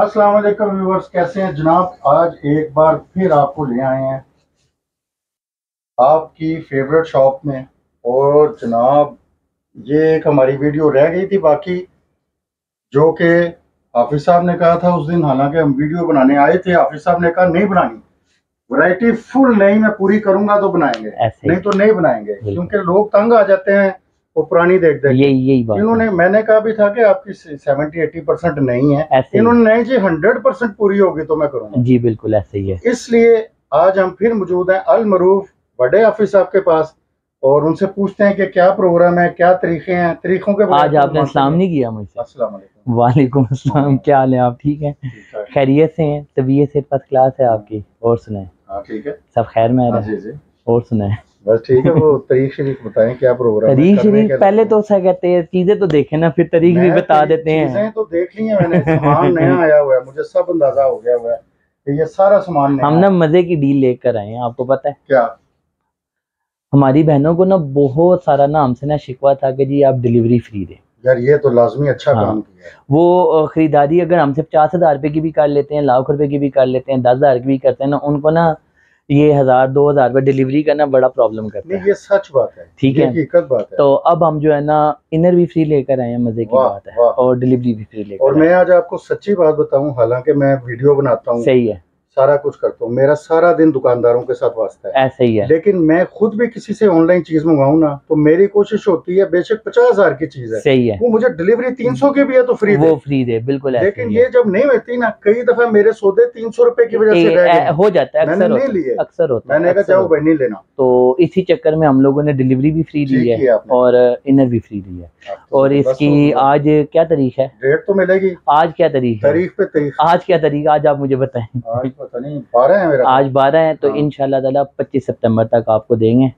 السلام علیکم ویورز کیسے ہیں؟ جناب آج ایک بار پھر آپ کو لے آئے ہیں آپ کی فیوریٹ شاپ میں۔ اور جناب یہ ایک ہماری ویڈیو رہ گئی تھی باقی جو کہ حافظ صاحب نے کہا تھا اس دن۔ حالانکہ ہم ویڈیو بنانے آئے تھے حافظ صاحب نے کہا نہیں بنانی۔ ورائٹی فل نہیں میں پوری کروں گا تو بنائیں گے۔ نہیں تو نہیں بنائیں گے۔ کیونکہ لوگ تنگ آ جاتے ہیں۔ وہ پرانی دیکھ دیکھ۔ یہی یہی بات انہوں نے میں نے کہا بھی تھا کہ آپ کی سیونٹی ایٹی پرسینٹ نہیں ہے۔ انہوں نے نہیں جی ہنڈریڈ پرسینٹ پوری ہوگی تو میں کروں گا۔ جی بالکل ایسے ہی ہے۔ اس لیے آج ہم پھر موجود ہیں المروف بڑے آفس صاحب کے پاس اور ان سے پوچھتے ہیں کہ کیا پروگرام ہے کیا طریقے ہیں طریقوں کے بارے آج آپ نے اسلام نہیں کیا مجھ سے۔ السلام علیکم۔ وعلیکم السلام کیا حال ہے آپ ٹھیک ہیں؟ ٹھاک۔ خیریت سے ہیں؟ طبیعت سے؟ فرسٹ کلاس ہے آپ کی۔ اور سنائیں۔ ہاں ٹھیک ہے۔ سب خیر میں ہاں جی جی۔ اور سنائیں۔ بس ٹھیک ہے وہ تاریخ شریف بتائیں کیا پروگرام تاریخ شریف پہلے تو ایسا کہتے ہیں چیزیں تو دیکھیں نا پھر تاریخ بھی بتا دیتے ہیں۔ چیزیں تو دیکھ لی ہیں میں نے سامان نیا آیا ہوا ہے مجھے سب اندازہ ہو گیا ہوا ہے کہ یہ سارا سامان ہم نا۔ مزے کی ڈیل لے کر آئے ہیں آپ کو پتہ ہے۔ کیا؟ ہماری بہنوں کو نا بہت سارا نا ہم سے نا شکوا تھا کہ جی آپ ڈلیوری فری دیں۔ یار یہ تو لازمی اچھا ہاں۔ کام کیا ہے۔ وہ خریداری اگر ہم سے پچاس ہزار روپے کی بھی کر لیتے ہیں لاکھ روپے کی بھی کر لیتے ہیں دس ہزار کی بھی کرتے ہیں نا ان کو نا یہ ہزار دو ہزار روپے ڈلیوری کرنا بڑا پرابلم کرتا ہے۔ یہ سچ بات ہے ٹھیک ہے؟ تو اب ہم جو ہے نا انر بھی فری لے کر آئے ہیں مزے کی بات ہے۔ اور ڈلیوری بھی فری لے اور کر آئے میں آج آپ کو سچی بات بتاؤں حالانکہ میں ویڈیو بناتا ہوں۔ صحیح ہے۔ سارا کچھ کرتا ہوں۔ میرا سارا دن دکانداروں کے ساتھ واسطہ ہے۔ ایسے ہی ہے۔ لیکن میں خود بھی کسی سے آن لائن چیز منگاؤں نا تو میری کوشش ہوتی ہے بے شک پچاس ہزار کی چیز ہے۔ صحیح ہے۔ وہ مجھے ڈلیوری تین سو کی بھی ہے تو فری دے۔ وہ فری دے بالکل ایسے لیکن یہ جب نہیں ہوتی نا کئی دفعہ میرے سودے تین سو روپے کی وجہ سے رہ ہے گئے ہو جاتا ہے میں نے اکثر نہیں ہوتا لیے۔ ہے اکثر ہوتا میں نے ہے کہا ہوتا بھائی نہیں لینا۔ ہے۔ تو اسی چکر میں ہم لوگوں نے ڈلیوری بھی فری دی ٹھیک ہے اور انر بھی فری دی ہے۔ اور اس کی۔ آج کیا تاریخ ہے؟ ڈیٹ تو ملے گی۔ آج کیا تاریخ ہے؟ تاریخ پہ تاریخ۔ آج کیا تاریخ؟ آج آپ مجھے بتائیں۔ پتہ نہیں بارہ ہے میرا۔ آج بارہ ہے تو ہاں۔ ان شاء اللہ تعالیٰ پچیس ستمبر تک آپ کو دیں گے۔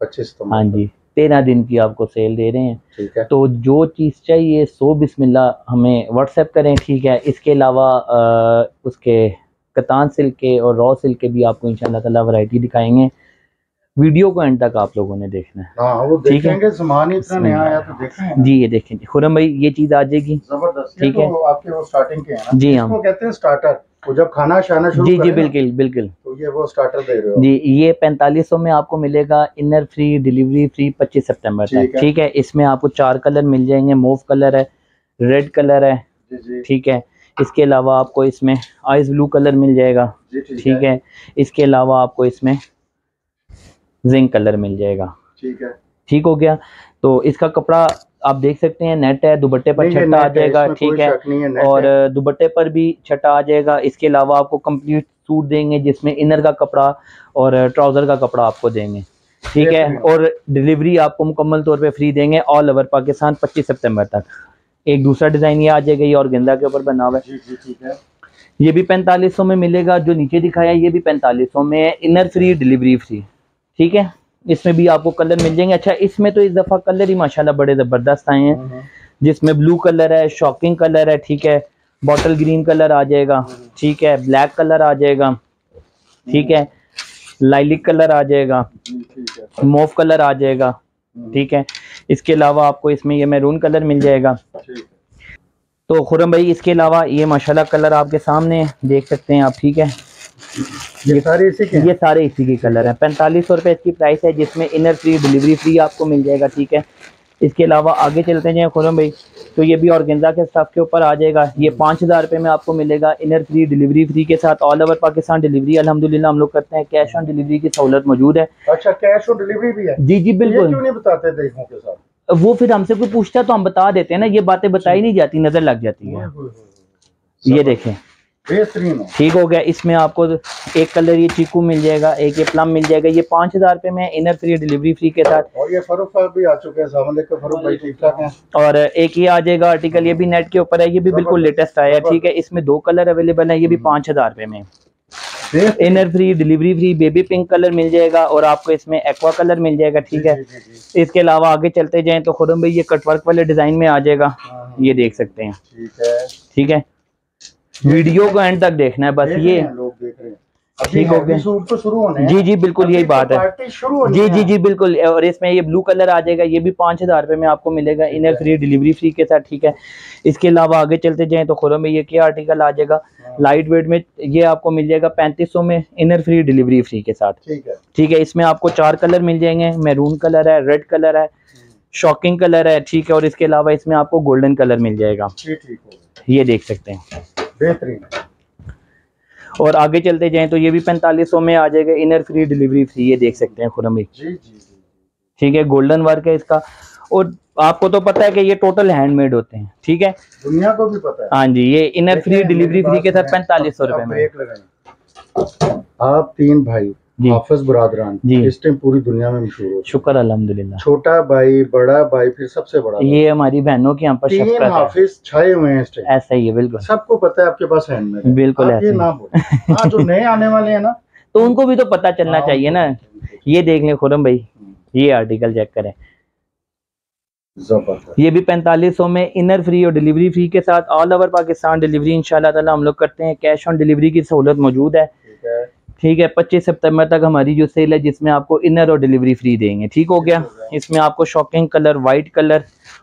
پچیس ہاں جی تیرہ دن کی آپ کو سیل دے رہے ہیں۔ تو جو چیز چاہیے سو بسم اللہ ہمیں واٹس ایپ کریں ٹھیک ہے۔ اس کے علاوہ اس کے کتان سلک کے اور را سلک کے بھی آپ کو ان شاء اللہ تعالیٰ ورائٹی دکھائیں گے۔ ویڈیو کو اینڈ تک آپ لوگوں نے دیکھنا ہے۔ ہاں وہ ٹھیک ہے۔ دیکھیں گے سامان ہی اتنا نیا۔ آیا تو دیکھیں جی یہ دیکھیں خرم بھائی یہ چیز آ جائے گی۔ زبردست ٹھیک ہے۔ آپ کے وہ سٹارٹنگ کے ہیں جی اس ہم کو کہتے ہیں سٹارٹر وہ جب کھانا شانا شروع جی جی بالکل بالکل۔ تو یہ وہ سٹارٹر دے رہے ہو۔ جی یہ پینتالیس سو میں آپ کو ملے گا انر فری ڈلیوری فری پچیس سپٹمبر تک۔ ہے۔ ٹھیک ہے اس میں آپ کو چار کلر مل جائیں گے۔ موو کلر ہے ریڈ کلر ہے۔ جی جی۔ ٹھیک ہے اس کے علاوہ آپ کو اس میں آئس بلو کلر مل جائے گا۔ جی ٹھیک ہے۔ اس کے علاوہ آپ کو اس میں زنک کلر مل جائے گا۔ ٹھیک ہے۔ ٹھیک ہو گیا۔ تو اس کا کپڑا آپ دیکھ سکتے ہیں نیٹ ہے دوبٹے پر چھٹا آ جائے گا ٹھیک ہے۔ اور۔ دوبٹے پر بھی چھٹا آ جائے گا۔ اس کے علاوہ آپ کو کمپلیٹ سوٹ دیں گے جس میں انر کا کپڑا اور ٹراؤزر کا کپڑا آپ کو دیں گے۔ ٹھیک ہے۔ اور ڈلیوری آپ کو مکمل طور پہ فری دیں گے آل اوور پاکستان پچیس سپتمبر تک۔ ایک دوسرا ڈیزائن یہ آ جائے گا یہ اور گندا کے اوپر بنا ہوا ہے۔ جی جی ٹھیک ہے۔ یہ بھی پینتالیس سو میں ملے گا جو نیچے دکھایا یہ بھی پینتالیس سو میں ہے۔ انر فری ڈلیوری فری ٹھیک ہے؟ اس میں بھی آپ کو کلر مل جائیں گے۔ اچھا اس میں تو اس دفعہ کلر ہی ماشاءاللہ بڑے زبردست آئے ہیں۔ ہاں، ہاں۔ جس میں بلو کلر ہے شاکنگ کلر ہے ٹھیک ہے۔ باٹل گرین کلر آ جائے گا۔ ٹھیک ہے بلیک کلر آ جائے گا۔ ٹھیک ہے لائلک کلر آ جائے گا۔ موف کلر آ جائے گا۔ ٹھیک ہے۔ اس کے علاوہ آپ کو اس میں یہ میرون کلر مل جائے گا۔ تو خرم بھائی اس کے علاوہ یہ ماشاءاللہ کلر آپ کے سامنے دیکھ سکتے ہیں آپ ٹھیک ہے۔ یہ سارے اسی کے یہ سارے اسی کے کلر ہیں۔ پینتالیس سو روپے اس کی پرائس ہے جس میں انر فری ڈلیوری فری آپ کو مل جائے گا ٹھیک ہے؟ اس کے علاوہ آگے چلتے جائیں خرم بھائی تو یہ بھی اورگنزا کے سٹاف کے اوپر آ جائے گا۔ یہ پانچ ہزار روپے میں آپ کو ملے گا انر فری ڈلیوری فری کے ساتھ۔ آل اوور پاکستان ڈلیوری الحمدللہ ہم لوگ کرتے ہیں۔ کیش آن ڈلیوری کی سہولت موجود ہے۔ اچھا کیش آن ڈلیوری بھی ہے۔ جی جی یہ بالکل۔ کیوں نہیں بتاتے کے ساتھ؟ وہ پھر ہم سے کوئی پوچھتا ہے تو ہم بتا دیتے ہیں نا یہ باتیں بتائی نہیں جاتی نظر لگ جاتی ہے۔ یہ دیکھیں۔ بہترین ٹھیک ہو گیا اس میں آپ کو ایک کلر یہ چیکو مل جائے گا ایک یہ پلم مل جائے گا۔ یہ پانچ ہزار روپے میں انر فری ڈلیوری فری کے ساتھ۔ اور یہ فروخ بھی آ چکے ہیں السلام علیکم فروخ بھائی ٹھیک ٹھاک ہیں۔ اور ایک یہ آ جائے گا آرٹیکل یہ بھی نیٹ کے اوپر ہے یہ بھی بالکل لیٹسٹ آیا ہے ٹھیک ہے۔ اس میں دو کلر اویلیبل ہیں یہ بھی پانچ ہزار روپے میں۔ Inner free delivery free baby pink colour مل جائے گا اور آپ کو اس میں ایکوا کلر مل جائے گا ٹھیک ہے۔ جی جی جی اس کے علاوہ آگے چلتے جائیں تو خرم بھائی یہ کٹ ورک والے ڈیزائن میں آ جائے گا ہاں، ہاں، یہ دیکھ سکتے ہیں۔ ٹھیک ہے۔ ویڈیو کو اینڈ تک دیکھنا ہے بس یہ ٹھیک ہیں جی جی بالکل یہی بات ہے۔ جی جی جی بالکل۔ اور اس میں یہ بلو کلر آ جائے گا یہ بھی پانچ ہزار روپے میں آپ کو ملے گا۔ انر فری ڈلیوری فری کے ساتھ ٹھیک ہے۔ اس کے علاوہ آگے چلتے جائیں تو خورم میں یہ کیا آرٹیکل آ جائے گا۔ لائٹ ویٹ میں یہ آپ کو مل جائے گا پینتیس سو میں انر فری ڈلیوری فری کے ساتھ۔ ٹھیک ہے۔ اس میں آپ کو چار کلر مل جائیں گے۔ میرون کلر ہے ریڈ کلر ہے شاکنگ کلر ہے ٹھیک ہے۔ اور اس کے علاوہ اس میں آپ کو گولڈن کلر مل جائے گا۔ جی یہ دیکھ سکتے ہیں۔ بہترین۔ اور آگے چلتے جائیں تو یہ بھی پینتالیس سو میں آ جائے گا انر فری ڈلیوری فری یہ دیکھ سکتے ہیں خورم بھائی جی جی جی ٹھیک ہے گولڈن ورک ہے اس کا۔ اور آپ کو تو پتہ ہے کہ یہ ٹوٹل ہینڈ میڈ ہوتے ہیں ٹھیک ہے؟ دنیا کو بھی پتا ہے۔ ہاں جی یہ انر فری میری فری کے ساتھ پینتالیس سو روپے میں۔ آپ تین بھائی۔ حافظ برادران جی۔ اس ٹائم پوری دنیا میں مشہور ہو شکر الحمد للہ چھوٹا بھائی بڑا بھائی پھر سب سے بڑا۔ یہ ہماری بہنوں کی یہاں پر تین حافظ چھائے ہوئے ہیں اس ٹائم ایسا ہی ہے بالکل۔ سب کو پتا ہے آپ کے پاس ہینڈ میڈ بالکل ایسے نہ بولیں۔ ہاں جو نئے آنے والے ہیں نا۔ تو ان کو بھی تو پتہ چلنا ہاں، چاہیے نا۔ کو- یہ دیکھ لیں خورم بھائی۔ یہ آرٹیکل چیک کریں۔ یہ بھی پینتالیس سو میں انر فری اور ڈلیوری فری کے ساتھ آل اوور پاکستان ڈلیوری ان شاء اللہ تعالیٰ ہم لوگ کرتے ہیں۔ کیش آن ڈلیوری کی سہولت موجود ہے۔ ٹھیک ہے پچیس ستمبر تک ہماری جو سیل ہے جس میں آپ کو انر اور ڈلیوری فری دیں گے ٹھیک ہو گیا؟ اس میں آپ کو شاکنگ کلر وائٹ کلر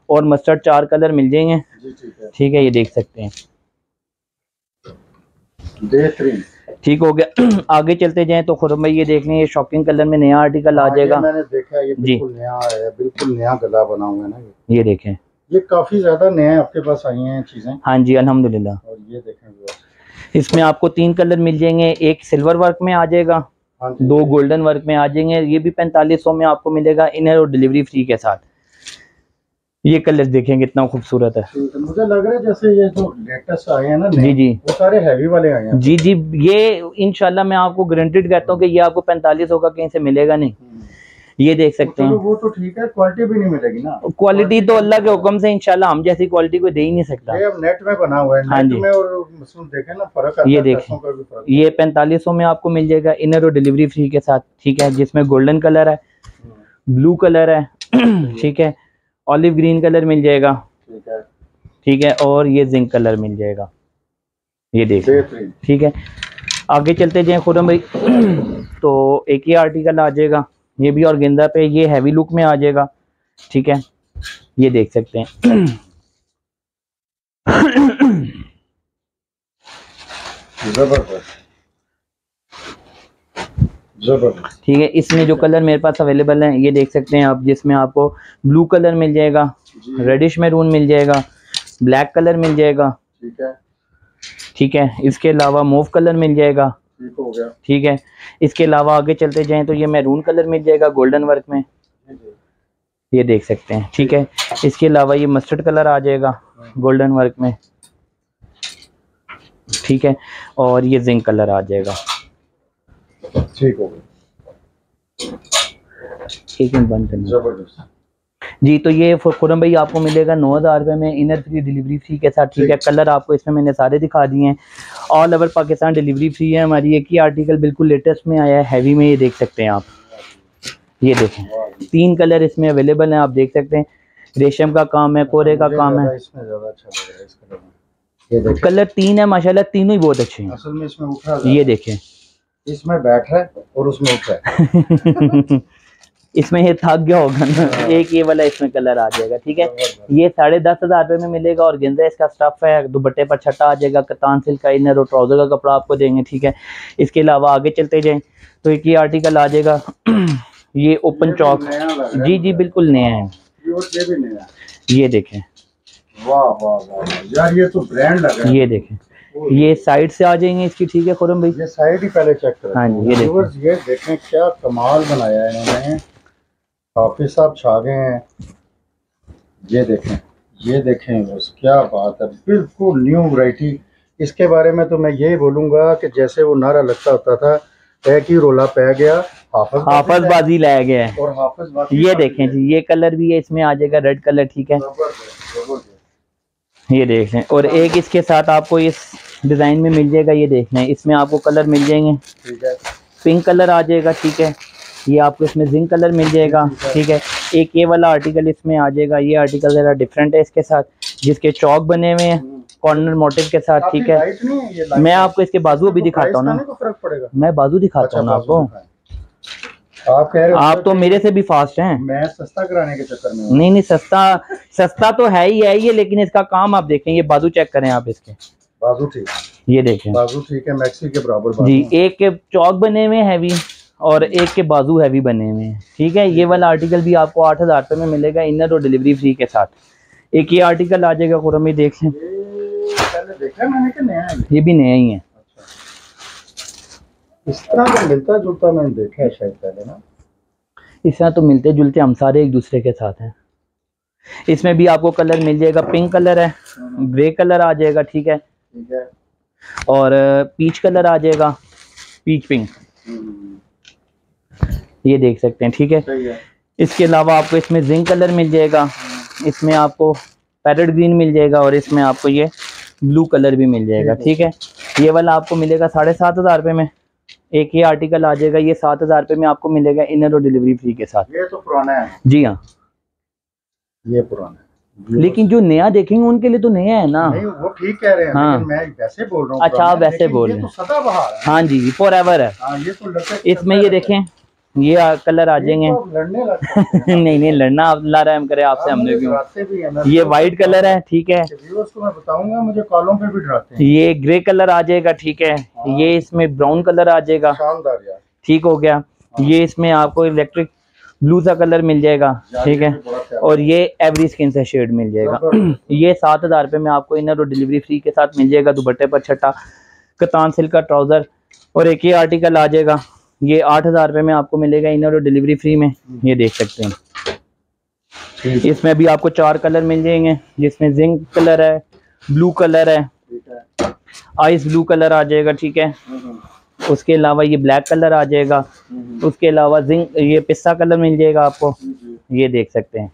اور مسٹرڈ چار کلر مل جائیں گے۔ جی ٹھیک ہے۔ یہ دیکھ سکتے ہیں۔ ٹھیک ہو گیا۔ آگے چلتے جائیں تو خرم بھائی یہ دیکھ لیں یہ شاکنگ کلر میں نیا آرٹیکل آ جائے گا۔ میں نے دیکھا ہے یہ جی۔ بالکل نیا ہے بالکل نیا گلا بنا ہوا ہے نا یہ۔ دیکھیں۔ یہ کافی زیادہ نئے آپ کے پاس آئی ہیں چیزیں۔ ہاں جی الحمد للہ اور یہ دیکھیں۔ اس میں آپ کو تین کلر مل جائیں گے ایک سلور ورک میں آ جائے گا ہاں جی۔ دو گولڈن ورک میں آ جائیں گے یہ بھی پینتالیس سو میں آپ کو ملے گا انر اور ڈلیوری فری کے ساتھ۔ یہ کلر دیکھیں کتنا خوبصورت ہے۔ مجھے لگ رہا ہے جیسے یہ جو لیٹسٹ آئے ہیں نا جی جی۔ وہ سارے ہیوی والے آئے ہیں۔ جی جی یہ انشاءاللہ میں آپ کو گارنٹیڈ کہتا ہوں کہ یہ آپ کو پینتالیس سو کا کہیں سے ملے گا نہیں۔ یہ دیکھ سکتے ہیں۔ وہ تو ٹھیک ہے کوالٹی بھی نہیں ملے گی نا۔ کوالٹی تو اللہ کے حکم سے انشاءاللہ ہم جیسی کوالٹی کو دے ہی نہیں سکتا۔ نیٹ میں بنا ہوا ہے ہاں نیٹ جی۔ میں اور مثلاً دیکھیں نا فرق یہ دیکھیں۔ یہ پینتالیس سو میں آپ کو مل جائے گا انر اور ڈلیوری فری کے ساتھ ٹھیک ہے؟ جس میں گولڈن کلر ہے بلو کلر ہے ٹھیک ہے؟ آلیو گرین کلر مل جائے گا۔ ٹھیک ہے۔ اور یہ زنک کلر مل جائے گا۔ یہ دیکھ۔ بہترین۔ ٹھیک ہے؟ آگے چلتے جائیں خورم بھائی۔ تو ایک ہی آرٹیکل آ جائے گا۔ یہ بھی اور گندا پہ یہ ہیوی لک میں آ جائے گا۔ ٹھیک ہے؟ یہ دیکھ سکتے ہیں۔ ٹھیک ہے؟ اس میں جو کلر میرے پاس اویلیبل ہیں یہ دیکھ سکتے ہیں آپ جس میں آپ کو بلو کلر مل جائے گا جی۔ ریڈش میرون مل جائے گا بلیک کلر مل جائے گا۔ ٹھیک ہے۔ اس کے علاوہ موو کلر مل جائے گا۔ ہو گیا۔ ٹھیک ہے۔ اس کے علاوہ آگے چلتے جائیں تو یہ میرون کلر مل جائے گا گولڈن ورک میں۔ جی جی۔ یہ دیکھ سکتے ہیں۔ ٹھیک ہے۔ اس کے علاوہ یہ مسٹرڈ کلر آ جائے گا گولڈن ورک میں۔ ٹھیک ہے۔ اور یہ زنک کلر آ جائے گا۔ ٹھیک ہو گیا۔ ایک منٹ بند کرنا۔ جی تو یہ خورم بھائی آپ کو ملے گا نو ہزار روپے میں۔ انر فری ڈلیوری فری کے ساتھ ٹھیک ہے کلر آپ کو اس میں میں نے سارے دکھا دیے ہیں۔ All over Pakistan delivery free ہے۔ ہماری ایک ہی آرٹیکل بالکل لیٹسٹ میں آیا ہے ہیوی میں یہ دیکھ سکتے ہیں آپ۔ یہ دیکھیں۔ جی۔ تین کلر اس میں اویلیبل ہیں آپ دیکھ سکتے ہیں۔ ریشم کا کام ہے کورے کا کام ہے۔ اچھا کلر تین ہے ماشاءاللہ تینوں ہی بہت اچھے ہیں۔ یہ دیکھیں۔ اس میں بیٹھ ہے اور اس میں اٹھا ہے۔ اس میں یہ تھک گیا ہوگا نا ایک یہ والا اس میں کلر آ جائے گا ٹھیک ہے؟ یہ ساڑھے دس ہزار روپے میں ملے گا اور گنزا اس کا سٹف ہے دوپٹے پر چھٹا آ جائے گا کتان سلک کا انر اور ٹراؤزر کا کپڑا آپ کو دیں گے ٹھیک ہے؟ اس کے علاوہ آگے چلتے جائیں تو ایک یہ آرٹیکل آ جائے گا یہ اوپن چوک جی جی بالکل نیا ہے۔ یہ دیکھیں۔ یہ دیکھیں۔ یہ سائڈ سے آ جائیں گے اس کی ٹھیک ہے خورم بھائی؟ یہ سائڈ ہی پہلے چیک کریں۔ ہاں جی، یہ دیکھیں۔ Viewers، یہ دیکھیں کیا کمال بنایا ہے انہوں نے۔ حافظ صاحب چھا گئے ہیں۔ یہ دیکھیں یہ دیکھیں بس کیا بات ہے بالکل نیو ورائٹی اس کے بارے میں تو میں یہی بولوں گا کہ جیسے وہ نعرہ لگتا ہوتا تھا ایک ہی رولا پہ گیا حافظ حافظ بازی لایا گیا۔ ہے اور حافظ باقی یہ دیکھیں جی یہ کلر بھی ہے اس میں آ جائے گا ریڈ کلر ٹھیک ہے۔ یہ دیکھ لیں اور ایک اس کے ساتھ آپ کو اس ڈیزائن میں مل جائے گا یہ دیکھ لیں۔ اس میں آپ کو کلر مل جائیں گے۔ پنک کلر آ جائے گا ٹھیک ہے۔ یہ آپ کو اس میں زنک کلر مل جائے گا ٹھیک ہے؟ ایک یہ والا آرٹیکل اس میں آ جائے گا یہ آرٹیکل ذرا ڈفرینٹ ہے اس کے ساتھ جس کے چوک بنے ہوئے ہیں کارنر موٹو کے ساتھ ٹھیک ہے؟ میں آپ کو اس کے بازو بھی دکھاتا ہوں نا۔ میں بازو دکھاتا اچھا ہوں نا آپ کو۔ آپ تو میرے سے بھی فاسٹ ہیں۔ میں سستا کرانے کے چکر میں ہوں۔ نہیں نہیں سستا سستا تو ہے ہی ہے یہ لیکن اس کا کام آپ دیکھیں یہ بازو چیک کریں آپ اس کے۔ بازو ٹھیک یہ دیکھیں۔ بازو ٹھیک ہے میکسی کے برابر جی ایک کے چوک بنے ہوئے ہیوی اور ایک کے بازو ہیوی بنے ہوئے ہیں۔ ٹھیک ہے؟ یہ والا آرٹیکل بھی آپ کو آٹھ ہزار روپے میں ملے گا انر اور ڈلیوری فری کے ساتھ۔ ایک یہ آرٹیکل آ جائے گا خورم بھی دیکھ لیں۔ یہ یہ؟ یہ بھی نیا ہی ہے۔ اس طرح کا ملتا جلتا میں نے دیکھا ہے شاید پہلے نا۔ اس طرح تو ملتے جلتے ہم سارے ایک دوسرے کے ساتھ ہیں۔ اس میں بھی آپ کو کلر مل جائے گا۔ پنک کلر ہے گرے کلر آ جائے گا ٹھیک ہے۔ اور پیچ کلر آ جائے گا۔ پیچ پنک یہ دیکھ سکتے ہیں ٹھیک ہے؟ اس کے علاوہ آپ کو اس میں زنک کلر مل جائے گا اس میں آپ کو پیرٹ گرین مل جائے گا اور اس میں آپ کو یہ بلو کلر بھی مل جائے گا ٹھیک ہے؟ یہ والا آپ کو ملے گا ساڑھے سات ہزار روپے میں۔ ایک یہ آرٹیکل آ جائے گا یہ سات ہزار روپے میں آپ کو ملے گا انر اور ڈلیوری فری کے ساتھ۔ یہ تو پرانا ہے جی ہاں۔ یہ پرانا ہے لیکن جو نیا دیکھیں گے ان کے لیے تو نیا ہے نا۔ وہ ٹھیک کہہ رہے ہیں ہاں۔ لیکن میں ویسے بول رہا ہوں اچھا، آپ ویسے بول رہے ہے۔ ہاں جی فور ایور ہے۔ ہاں اس میں یہ۔ دیکھیں۔ یہ کلر آ جائیں گے۔ نہیں نہیں لڑنا آپ اللہ رحم کرے آپ سے ہم نے کیوں؟ یہ وائٹ کلر ہے ٹھیک ہے۔ ہیں۔ یہ گرے کلر آ جائے گا ٹھیک ہے۔ یہ اس میں براؤن کلر آ جائے گا۔ ٹھیک ہو گیا۔ یہ اس میں آپ کو الیکٹرک بلو سا کلر مل جائے گا ٹھیک ہے۔ اور یہ ایوری اسکن سے شیڈ مل جائے گا۔ یہ سات ہزار روپے میں آپ کو انر اور ڈلیوری فری کے ساتھ مل جائے گا دوپٹے پر چھٹا کتان سلک کا ٹراؤزر اور ایک یہ آرٹیکل آ جائے گا۔ یہ آٹھ ہزار روپے میں آپ کو ملے گا انر اور ڈلیوری فری میں یہ دیکھ سکتے ہیں۔ اس میں بھی آپ کو چار کلر مل جائیں گے جس میں زنک کلر ہے بلو کلر ہے۔ آئس بلو کلر آ جائے گا ٹھیک ہے۔ اس کے علاوہ یہ بلیک کلر آ جائے گا۔ اس کے علاوہ زنک یہ پستا کلر مل جائے گا آپ کو۔ یہ دیکھ سکتے ہیں۔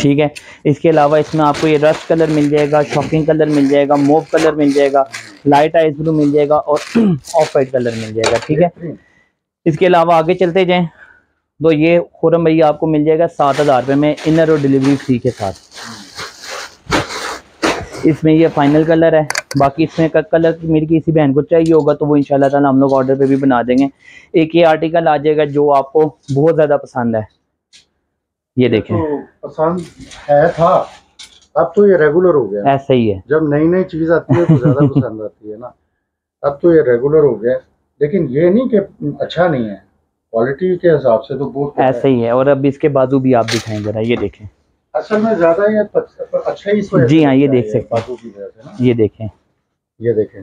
ٹھیک ہے۔ اس کے علاوہ اس میں آپ کو یہ رسٹ کلر مل جائے گا شاپنگ کلر مل جائے گا موو کلر مل جائے گا۔ لائٹ آئس بلو مل جائے گا اور آف وائٹ کلر مل جائے گا، ٹھیک ہے؟ اس کے علاوہ آگے چلتے جائیں تو یہ خورم بھائی آپ کو مل جائے گا سات ہزار روپے میں انر اور ڈلیوری فری کے ساتھ۔ اس میں یہ فائنل کلر ہے، باقی اس میں کا کلر میری کسی بہن کو چاہیے ہوگا تو وہ ان شاء اللہ تعالیٰ ہم لوگ آرڈر پہ بھی بنا دیں گے۔ ایک یہ آرٹیکل آ جائے گا جو آپ کو بہت زیادہ پسند ہے۔ یہ دیکھیں۔ پسند ہے تھا۔ اب تو یہ ریگولر ہو گیا۔ ایسا ہی ہے۔ جب نئی نئی چیز آتی ہے تو زیادہ پسند آتی ہے نا۔ اب تو یہ ریگولر ہو گیا۔ لیکن یہ نہیں کہ اچھا نہیں ہے۔ کوالٹی کے حساب سے تو بہت ایسا ہی ہے۔ اور اب اس کے بازو بھی آپ دکھائیں ذرا یہ دیکھیں۔ اصل میں زیادہ پچ- اچھا ہی جی ہاں، یہ ہے دیکھ سکتے ہیں۔ یہ دیکھیں۔ یہ دیکھیں۔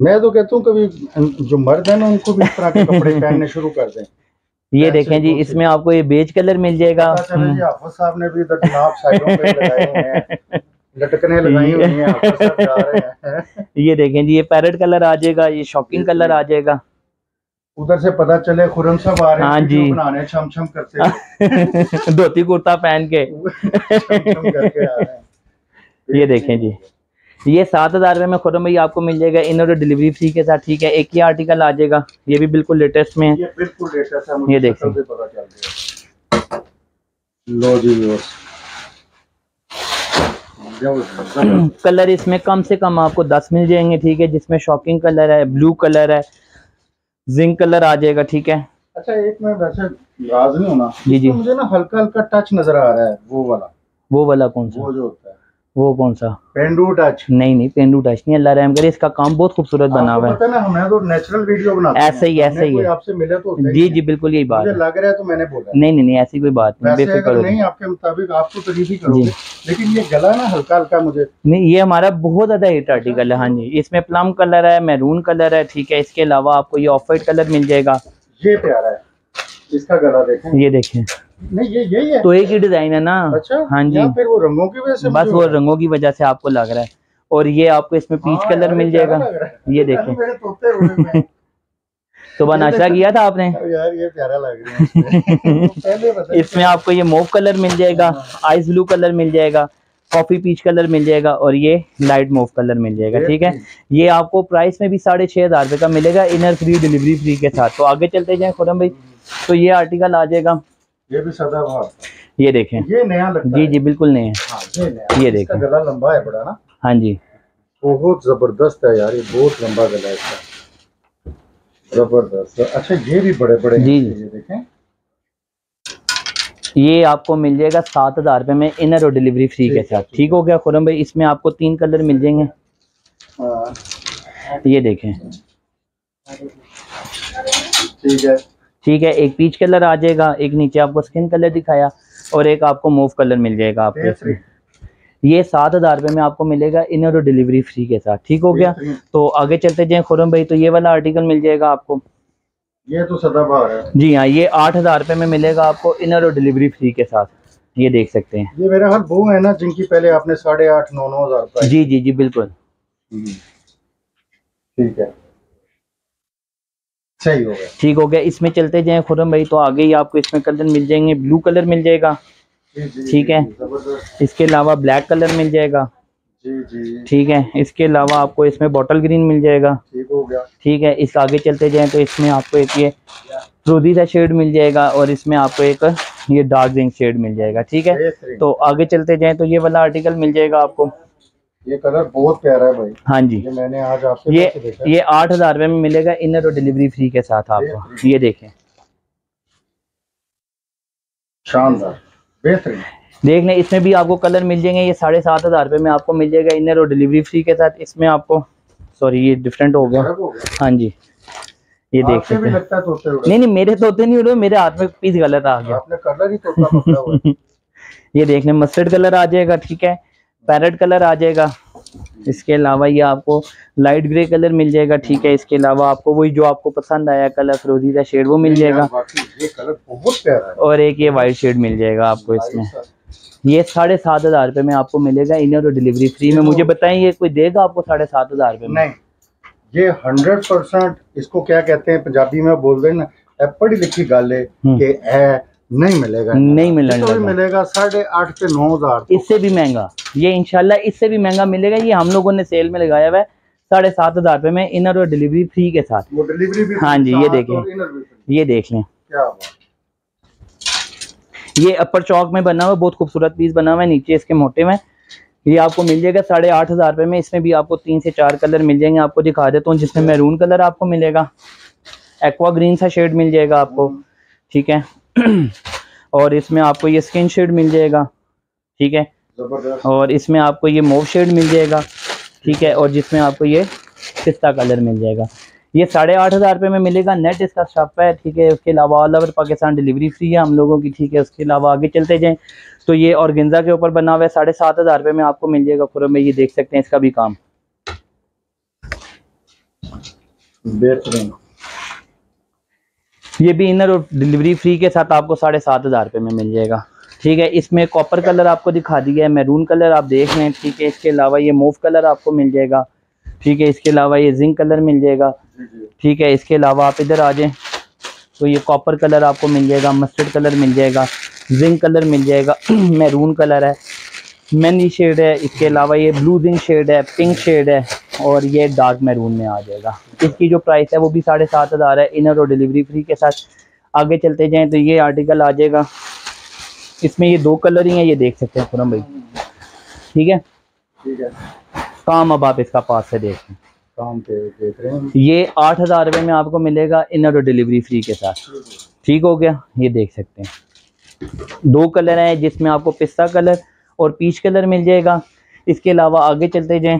میں تو کہتا ہوں کبھی جو مرد ہیں نا ان کو بھی اس طرح کے کپڑے پہننے شروع کر دیں۔ یہ دیکھیں جی اس میں آپ کو یہ بیج کلر مل جائے گا۔ جی صاحب نے بھی ہیں۔ لٹکنے لگائی ہوئی ہیں ہیں۔ یہ دیکھیں جی یہ پیرٹ کلر آ جائے گا یہ شاپنگ کلر آ جائے گا۔ ادھر سے پتا چلے خرم صاحب آ رہے ہاں ہیں جی۔ ویڈیو بنانے چھم چھم کرتے ہوئے۔ دھوتی کرتا پہن کے۔ چھم چھم کر کے آ رہے ہیں۔ یہ دیکھیں جی۔ یہ سات ہزار روپے میں خورم بھائی آپ کو مل جائے گا۔ انر ڈلیوری فری کے ساتھ ٹھیک ہے ایک ہی آرٹیکل آ جائے گا۔ یہ بھی بالکل لیٹسٹ میں۔ ہے یہ بالکل لیٹسٹ ہے مجھے یہ دیکھیں۔ لو جی۔ کلر اس میں کم سے کم آپ کو دس مل جائیں گے ٹھیک ہے جس میں شاکنگ کلر ہے بلو کلر ہے زنک کلر آ جائے گا ٹھیک ہے۔ اچھا ایک میں ویسے راز نہیں ہونا جی جی۔ مجھے نا ہلکا ہلکا ٹچ نظر آ رہا ہے وہ والا۔ وہ والا کون سا؟ وہ جو ہوتا ہے۔ وہ کون سا؟ پینڈو ٹچ نہیں نہیں پینڈو ٹچ نہیں اللہ رحم کرے اس کا کام بہت خوبصورت بنا ہوا ہے۔ پتا نا ہمیں تو نیچرل ویڈیو بناتے ہیں۔ ایسے ہی ایسے ہی۔ آپ سے ملے تو جی جی۔ بالکل یہی بات ہے۔ لگ رہا ہے تو میں نے بولا۔ نہیں نہیں نہیں ایسی کوئی بات نہیں بے فکر نہیں آپ کے مطابق آپ تو تعریف ہی کرو جی۔ گے۔ لیکن یہ گلا نا ہلکا ہلکا مجھے۔ نہیں یہ ہمارا بہت زیادہ ہٹ آرٹیکل ہے ہاں جی۔ اس میں پلم کلر ہے میرون کلر ہے ٹھیک ہے۔ اس کے علاوہ آپ کو یہ آف وائٹ کلر مل جائے گا۔ یہ پیارا ہے۔ اس کا گلا دیکھیں۔ یہ دیکھیں۔ نہیں یہ یہی ہے تو ایک ہی ڈیزائن ہے نا؟ اچھا ہاں جی۔ یا پھر وہ رنگوں کی وجہ سے بس وہ؟ رنگوں کی وجہ سے آپ کو لگ رہا ہے۔ اور یہ آپ کو اس میں پیچ ہاں کلر مل جائے گا۔ یہ دیکھیں۔ ہیں۔ صبح ناشتہ کیا تھا آپ نے؟ اس میں آپ کو یہ موو کلر مل جائے گا آئس بلو کلر مل جائے گا کافی پیچ کلر مل جائے گا اور یہ لائٹ موو کلر مل جائے گا ٹھیک ہے؟ یہ آپ کو پرائس میں بھی ساڑھے چھ ہزار روپے کا ملے گا انر فری ڈلیوری فری کے ساتھ۔ تو آگے چلتے جائیں خورم بھائی۔ تو یہ آرٹیکل آ جائے گا۔ یہ بھی سدا بھار یہ دیکھیں۔ یہ نیا لگتا جی جی بالکل ہے۔ ہاں یہ نیا۔ دیکھیں۔ گلا لمبا ہے بڑا نا۔ ہاں جی۔ بہت زبردست ہے یار یہ بہت لمبا گلا ہے اس کا۔ زبردست۔ اچھا یہ بھی بڑے بڑے جی، جی۔ یہ دیکھیں۔ یہ آپ کو مل جائے گا سات ہزار روپے میں انر اور ڈلیوری فری کے ساتھ۔ ٹھیک ہو گیا خورم بھائی؟ اس میں آپ کو تین کلر مل جائیں گے۔ ہاں۔ یہ دیکھیں۔ ٹھیک ہے۔ ٹھیک ہے ایک پیچ کلر آ جائے گا ایک نیچے آپ کو اسکن کلر دکھایا اور ایک آپ کو موو کلر مل جائے گا آپ کو۔ یہ سات ہزار روپے میں آپ کو ملے گا انر اور ڈلیوری فری کے ساتھ ٹھیک ہو گیا۔ تو آگے چلتے جائیں خورم بھائی تو یہ والا آرٹیکل مل جائے گا آپ کو۔ یہ تو سدا بہار ہے۔ جی ہاں یہ آٹھ ہزار روپے میں ملے گا آپ کو انر اور ڈلیوری فری کے ساتھ یہ دیکھ سکتے ہیں۔ یہ میرا حال وہ ہے نا جن کی پہلے آپ نے ساڑھے آٹھ نو نو ہزار جی جی جی بالکل۔ ٹھیک ہے۔ صحیح ہو گیا۔ ٹھیک ہو گیا۔ اس میں چلتے جائیں خورم بھائی تو آگے ہی آپ کو اس میں کلر مل جائیں گے۔ بلو کلر مل جائے گا۔ جی جی ٹھیک ہے۔ جی، اس کے علاوہ بلیک کلر مل جائے گا۔ جی جی۔ ٹھیک ہے۔ اس کے علاوہ آپ کو اس میں بوٹل گرین مل جائے گا۔ ٹھیک ہے۔ اس آگے چلتے جائیں تو اس میں آپ کو ایک یہ فروزی سا شیڈ مل جائے گا اور اس میں آپ کو ایک یہ ڈارک رنگ شیڈ مل جائے گا۔ ٹھیک ہے۔ تو آگے چلتے جائیں تو یہ والا آرٹیکل مل جائے گا آپ کو۔ یہ کلر بہت پیارا ہے بھائی۔ ہاں جی۔ یہ میں نے آج آپ سے یہ آٹھ ہزار روپے میں ملے گا انر اور ڈلیوری فری کے ساتھ آپ کو۔ یہ دیکھیں۔ شاندار۔ بہترین۔ دیکھ لیں اس میں بھی آپ کو کلر مل جائیں گے۔ یہ ساڑھے سات ہزار روپے میں آپ کو مل جائے گا انر اور ڈلیوری فری کے ساتھ۔ اس میں آپ کو سوری یہ ڈفرینٹ ہو گیا۔ ہاں جی۔ یہ دیکھ سکتے توتے نہیں نہیں میرے طوطے نہیں اڑے میرے ہاتھ میں پیس غلط آ گیا۔ یہ دیکھ لیں مسٹرڈ کلر آ جائے گا ٹھیک ہے۔ پیرٹ کلر آ جائے گا۔ اس کے علاوہ یہ آپ کو لائٹ گرے کلر مل جائے گا ٹھیک ہے۔ اس کے علاوہ آپ کو وہی جو آپ کو پسند آیا کلر فروزی کا شیڈ وہ مل جائے گا۔ اور ایک یہ وائٹ شیڈ مل جائے گا آپ کو اس میں۔ یہ ساڑھے سات ہزار روپے میں آپ کو ملے گا انر اور ڈلیوری فری میں۔ مجھے بتائیں یہ کوئی دے گا آپ کو ساڑھے سات ہزار روپے میں؟ یہ ہنڈریڈ پرسینٹ اس کو کیا کہتے ہیں پنجابی میں بول دیں نا پڑھی لکھی گل ہے۔ کہ نہیں ملے گا نہیں بھی لگا۔ ملے گا ساڑھے آٹھ سے نو ہزار اس سے بھی مہنگا۔ یہ انشاءاللہ اس سے بھی مہنگا ملے گا۔ یہ ہم لوگوں نے سیل میں لگایا ہوا ہے ساڑھے سات ہزار روپے میں انر اور ڈلیوری فری کے ساتھ۔ ہاں جی، یہ دیکھیں۔ یہ دیکھ لیں۔ یہ اپر چوک میں بنا ہوا ہے بہت خوبصورت پیس بنا ہوا ہے نیچے اس کے موٹے میں۔ یہ آپ کو مل جائے گا ساڑھے آٹھ ہزار روپے میں۔ اس میں بھی آپ کو تین سے چار کلر مل جائیں گے۔ آپ کو دکھا دیتا ہوں جس میں میرون کلر آپ کو ملے گا۔ ایکوا گرین سا شیڈ مل جائے گا آپ کو۔ ٹھیک ہے۔ اور اس میں آپ کو یہ اسکن شیڈ مل جائے گا ٹھیک ہے؟ اور اس میں آپ کو یہ موو شیڈ مل جائے گا ٹھیک ہے؟ اور جس میں آپ کو یہ پستہ کلر مل جائے گا۔ یہ ساڑھے آٹھ ہزار روپے میں ملے گا نیٹ اس کا شاپ ہے ٹھیک ہے؟ اس کے علاوہ all over Pakistan delivery free ہے ہم لوگوں کی ٹھیک ہے؟ اس کے علاوہ آگے چلتے جائیں تو یہ اورگنزا کے اوپر بنا ہوا ہے ساڑھے سات ہزار روپے میں آپ کو مل جائے گا خورم میں یہ دیکھ سکتے ہیں اس کا بھی کام۔ بہترین۔ یہ بھی انر اور ڈلیوری فری کے ساتھ آپ کو ساڑھے سات ہزار روپے میں مل جائے گا۔ ٹھیک ہے، اس میں کاپر کلر آپ کو دکھا دیا ہے میرون کلر آپ دیکھ لیں ٹھیک ہے، اس کے علاوہ یہ موو کلر آپ کو مل جائے گا۔ ٹھیک ہے، اس کے علاوہ یہ زنک کلر مل جائے گا۔ ٹھیک ہے، اس کے علاوہ آپ ادھر آ جائیں تو یہ کاپر کلر آپ کو مل جائے گا مسٹرڈ کلر مل جائے گا۔ زنک کلر مل جائے گا میرون کلر ہے۔ مینی شیڈ ہے اس کے علاوہ یہ بلو زنک شیڈ ہے پنک شیڈ ہے اور یہ ڈارک میرون میں آ جائے گا اس کی جو پرائس ہے وہ بھی ساڑھے سات ہزار ہے انر اور ڈلیوری فری کے ساتھ آگے چلتے جائیں تو یہ آرٹیکل آ جائے گا اس میں یہ دو کلر ہی ہیں یہ دیکھ سکتے ہیں خرم بھائی ٹھیک ہے ٹھیک ہے کام اب آپ اس کا پاس سے دیکھ لیں کام پہ دیکھ رہے ہیں یہ آٹھ ہزار روپے میں آپ کو ملے گا انر اور ڈلیوری فری کے ساتھ ٹھیک ہو گیا یہ دیکھ سکتے ہیں دو کلر ہیں جس میں آپ کو پستہ کلر اور پیچ کلر مل جائے گا۔ اس کے علاوہ آگے چلتے جائیں